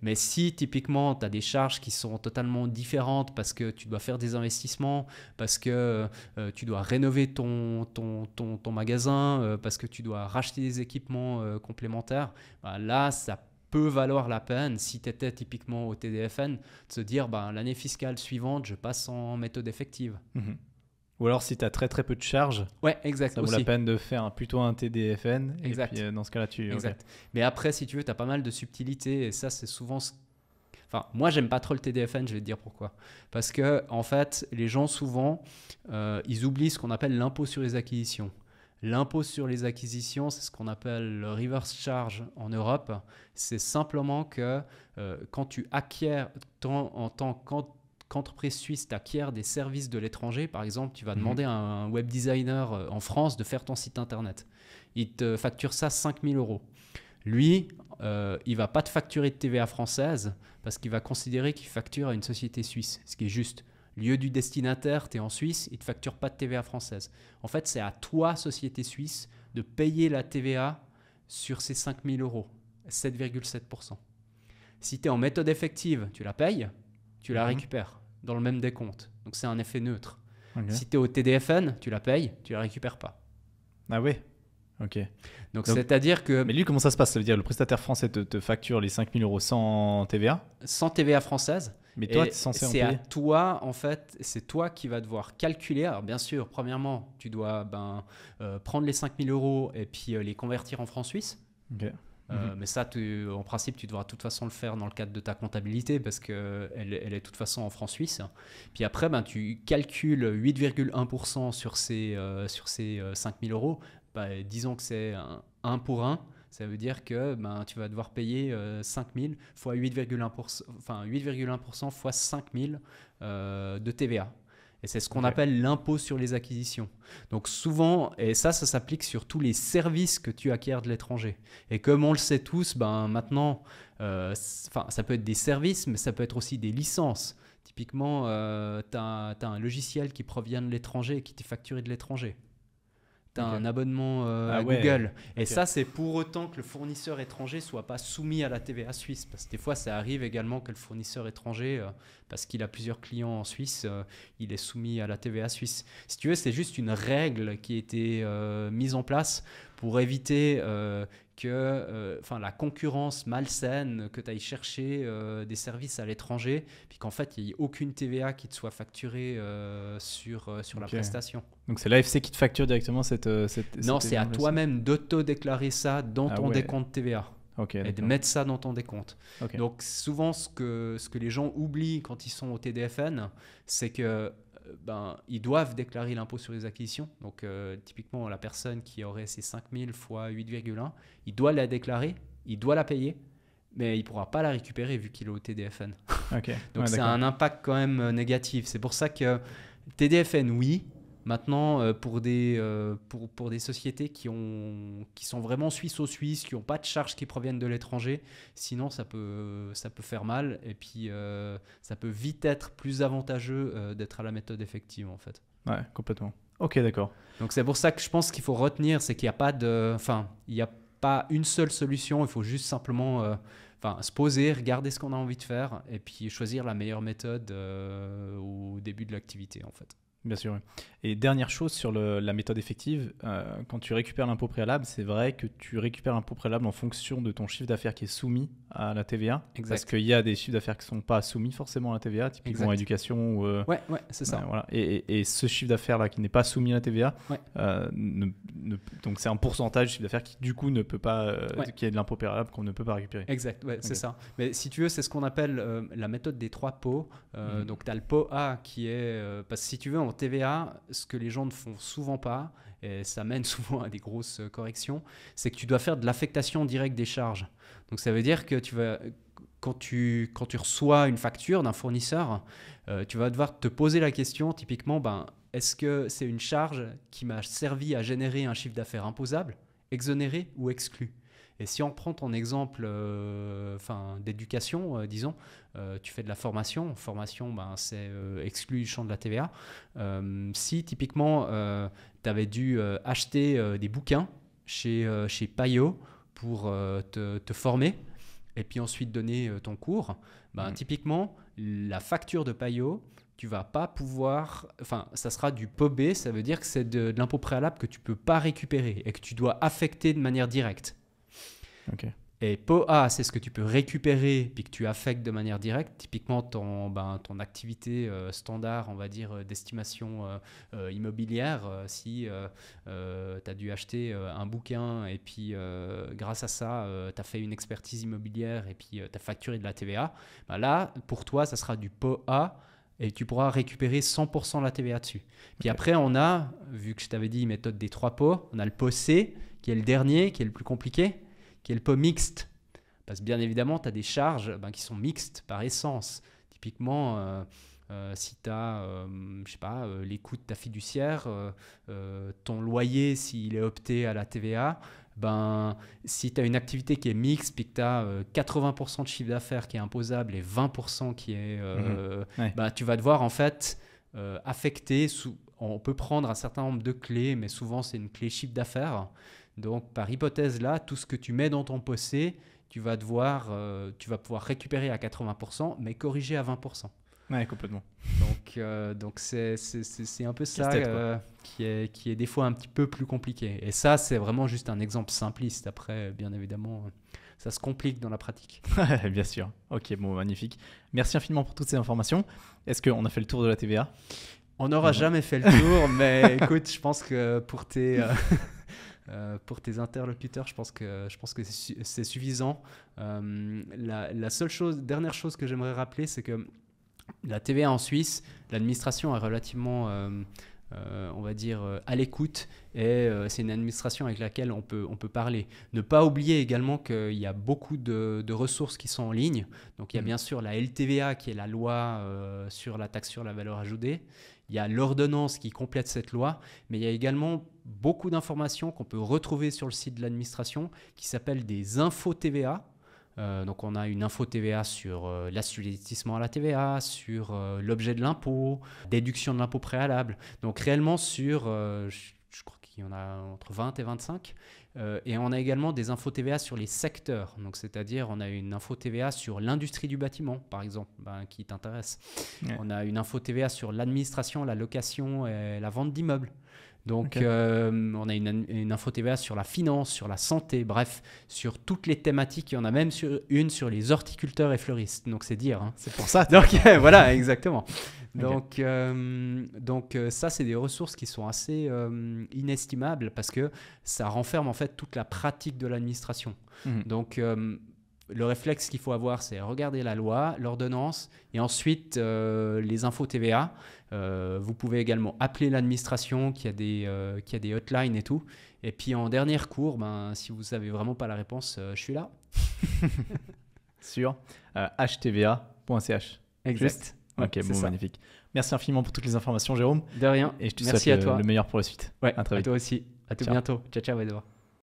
Mais si typiquement tu as des charges qui sont totalement différentes parce que tu dois faire des investissements, parce que euh, tu dois rénover ton, ton, ton, ton magasin, euh, parce que tu dois racheter des équipements euh, complémentaires, bah, là ça peut valoir la peine, si tu étais typiquement au TDFN, de se dire bah, l'année fiscale suivante, je passe en méthode effective. Mhm. Ou alors, si tu as très très peu de charges, Ouais, exact. ça vaut aussi. la peine de faire un- plutôt un TDFN. Exact. Et puis, euh, dans ce cas-là, tu. Exact. Mais après, si tu veux, tu as pas mal de subtilités et ça, c'est souvent. ce- Enfin, moi, j'aime pas trop le TDFN, je vais te dire pourquoi. Parce que, en fait, les gens, souvent, euh, ils oublient ce qu'on appelle l'impôt sur les acquisitions. L'impôt sur les acquisitions, c'est ce qu'on appelle le reverse charge en Europe. C'est simplement que euh, quand tu acquiers en tant qu'en- qu'entreprise suisse, tu acquiers des services de l'étranger, par exemple, tu vas Mhm. demander à un web designer euh, en France de faire ton site internet. Il te facture ça 5000 euros. Lui, euh, il va pas te facturer de TVA française parce qu'il va considérer qu'il facture à une société suisse, ce qui est juste. Lieu du destinataire, tu es en Suisse, il ne te facture pas de TVA française. En fait, c'est à toi, société suisse, de payer la TVA sur ces 5000 euros, 7,7%. Si tu es en méthode effective, tu la payes, tu la Mhm. récupères dans le même décompte. Donc c'est un effet neutre. Si tu es au TDFN, tu la payes, tu la récupères pas. Ah oui. Ok. Donc, c'est-à-dire que Mais lui, comment ça se passe? Ça veut dire le prestataire français te, te facture les 5000 euros sans TVA, sans TVA française, mais toi, Et tu es censé en c'est à toi, en fait, c'est toi qui vas devoir calculer. Alors, bien sûr, premièrement, tu dois ben, euh, prendre les 5000 euros et puis euh, les convertir en francs suisses. Euh, mais ça, tu- en principe, tu devras de toute façon le faire dans le cadre de ta comptabilité parce qu'elle elle est de toute façon en francs suisses. Puis après, ben, tu calcules 8,1% sur ces, euh, sur ces euh, 5000 euros. Ben, disons que c'est un 1 pour 1. Ça veut dire que ben, tu vas devoir payer euh, 5000 fois 8,1%, enfin 8,1% fois 5000 euh, de TVA. Et c'est ce qu'on appelle l'impôt sur les acquisitions. Donc souvent, et ça, ça s'applique sur tous les services que tu acquiers de l'étranger. Et comme on le sait tous, ben maintenant, euh, ça peut être des services, mais ça peut être aussi des licences. Typiquement, tu as, un logiciel qui provient de l'étranger et qui t'est facturé de l'étranger. Tu as Ok. un abonnement euh, Ah à ouais. Google. Et ça, c'est pour autant que le fournisseur étranger soit pas soumis à la TVA suisse. Parce que des fois, ça arrive également que le fournisseur étranger, euh, parce qu'il a plusieurs clients en Suisse, euh, il est soumis à la TVA suisse. Si tu veux, c'est juste une règle qui a été mise en place pour éviter que euh, la concurrence malsaine, que tu ailles chercher euh, des services à l'étranger, puis qu'en fait, il n'y ait aucune TVA qui te soit facturée euh, sur, sur la prestation. Donc c'est l'AFC qui te facture directement cette. cette Non, c'est à toi-même d'auto-déclarer ça dans Ah ton ouais. décompte TVA Ok. et de mettre ça dans ton décompte. Donc souvent, ce que, ce que les gens oublient quand ils sont au TDFN, c'est que ben, ils doivent déclarer l'impôt sur les acquisitions. Donc euh, typiquement, la personne qui aurait ses 5000 fois 8,1, il doit la déclarer, il doit la payer, mais il ne pourra pas la récupérer vu qu'il est au TDFN. Donc Ouais, c'est un impact quand même euh, négatif. C'est pour ça que TDFN, oui. Maintenant, euh, pour, des, euh, pour, pour des sociétés qui, ont, qui sont vraiment suisses-au-suisse, qui n'ont pas de charges qui proviennent de l'étranger, sinon ça peut, ça peut faire mal et puis euh, ça peut vite être plus avantageux euh, d'être à la méthode effective en fait. Ouais, complètement. Ok, d'accord. Donc c'est pour ça que je pense qu'il faut retenir, c'est qu'il n'y a pas de, enfin, il n'y a pas une seule solution. Il faut juste simplement, euh, enfin, se poser, regarder ce qu'on a envie de faire, et puis choisir la meilleure méthode euh, au début de l'activité, en fait. Bien sûr. oui. Et dernière chose sur le- la méthode effective, euh, quand tu récupères l'impôt préalable, c'est vrai que tu récupères l'impôt préalable en fonction de ton chiffre d'affaires qui est soumis à la TVA. Exact. Parce qu'il y a des chiffres d'affaires qui ne sont pas soumis forcément à la TVA, typiquement éducation ou. euh, Ouais, ouais, c'est ça. Voilà. et, et- et ce chiffre d'affaires-là qui n'est pas soumis à la TVA, Ouais. euh, ne- ne- donc c'est un pourcentage du chiffre d'affaires qui du coup ne peut pas, Ouais. qui est de l'impôt préalable qu'on ne peut pas récupérer. Exact, ouais, c'est ça. Mais si tu veux, c'est ce qu'on appelle la méthode des trois pots. Mhm. Donc, tu as le pot A qui est. parce que si tu veux, en TVA, ce que les gens ne font souvent pas, et ça mène souvent à des grosses euh, corrections, c'est que tu dois faire de l'affectation directe des charges. Donc, ça veut dire que tu vas. Quand tu, quand tu reçois une facture d'un fournisseur, euh, tu vas devoir te poser la question, typiquement, ben, est-ce que c'est une charge qui m'a servi à générer un chiffre d'affaires imposable, exonéré ou exclu? Et si on prend ton exemple euh, enfin, d'éducation, euh, disons, euh, tu fais de la formation, formation, ben, c'est exclu du champ de la TVA. Si typiquement tu avais dû acheter des bouquins chez, chez Payot pour te, te former et puis ensuite donner ton cours, ben, Mhm. typiquement, la facture de Payot, tu vas pas pouvoir, enfin, ça sera du POB, ça veut dire que c'est de, de l'impôt préalable que tu peux pas récupérer et que tu dois affecter de manière directe. Ok. Et POA, c'est ce que tu peux récupérer puis que tu affectes de manière directe. Typiquement, ton, ben, ton activité euh, standard, on va dire, euh, d'estimation euh, euh, immobilière, euh, si tu as dû acheter euh, un bouquin et puis euh, grâce à ça, tu as fait une expertise immobilière et puis tu as facturé de la TVA, ben là, pour toi, ça sera du POA et tu pourras récupérer 100% de la TVA dessus. Puis après, on a, vu que je t'avais dit méthode des trois pots, on a le pot C, qui est le dernier, qui est le plus compliqué, qui est le pot mixte. Parce que bien évidemment, tu as des charges ben, qui sont mixtes par essence. Typiquement, euh, euh, si tu as, je sais pas, euh, les coûts de ta fiduciaire, euh, euh, ton loyer, s'il est opté à la TVA, ben, si tu as une activité qui est mixte, puis que tu as 80% de chiffre d'affaires qui est imposable et 20% qui est... euh, Ouais. ben, tu vas devoir en fait euh, affecter, sous, on peut prendre un certain nombre de clés, mais souvent c'est une clé chiffre d'affaires. Donc par hypothèse là, tout ce que tu mets dans ton possé, tu vas devoir, euh, tu vas pouvoir récupérer à 80%, mais corriger à 20%. Ouais, complètement. Donc euh, donc c'est c'est- un peu ça euh, qui est qui est des fois un petit peu plus compliqué. Et ça c'est vraiment juste un exemple simpliste. Après, bien évidemment, ça se complique dans la pratique. Bien sûr. Ok, bon, magnifique. Merci infiniment pour toutes ces informations. Est-ce qu'on a fait le tour de la TVA On n'aura jamais fait le tour, mais écoute, je pense que pour tes, euh, pour tes interlocuteurs, je pense que, je pense que c'est suffisant. Euh, la, la, seule chose, dernière chose que j'aimerais rappeler, c'est que la TVA en Suisse, l'administration est relativement euh, on va dire, à l'écoute et c'est une administration avec laquelle on peut, on peut parler. Ne pas oublier également qu'il y a beaucoup de, ressources qui sont en ligne. Donc il y a mm. bien sûr la LTVA qui est la loi sur la taxe sur la valeur ajoutée. Il y a l'ordonnance qui complète cette loi, mais il y a également beaucoup d'informations qu'on peut retrouver sur le site de l'administration qui s'appellent des infos TVA. Euh, donc on a une info TVA sur euh, l'assujettissement à la TVA, sur euh, l'objet de l'impôt, déduction de l'impôt préalable. Donc réellement sur, je, crois qu'il y en a entre 20 et 25. Et on a également des infos TVA sur les secteurs. Donc c'est-à-dire on a une info TVA sur l'industrie du bâtiment, par exemple, ben, qui t'intéresse. On a une info TVA sur l'administration, la location et la vente d'immeubles. Donc, euh, on a une, une, info TVA sur la finance, sur la santé, bref, sur toutes les thématiques. Il y en a même sur, une sur les horticulteurs et fleuristes. Donc, c'est dire. Hein. C'est pour ça. Donc, voilà, exactement. Donc, euh, donc euh, ça, c'est des ressources qui sont assez inestimables parce que ça renferme en fait toute la pratique de l'administration. Mhm. Donc, le réflexe qu'il faut avoir, c'est regarder la loi, l'ordonnance et ensuite euh, les infos TVA. Euh, vous pouvez également appeler l'administration qui, a des, euh, qui a des hotlines et tout. Et puis en dernière cours, ben, si vous savez vraiment pas la réponse, je suis là. Sur htva.ch. Exact. Ok, bon, magnifique. Merci infiniment pour toutes les informations, Jérôme. De rien. Et je te Merci souhaite à toi. le meilleur pour la suite. Ouais, à, très vite. toi aussi. À tout bientôt. Ciao, ciao, Edouard.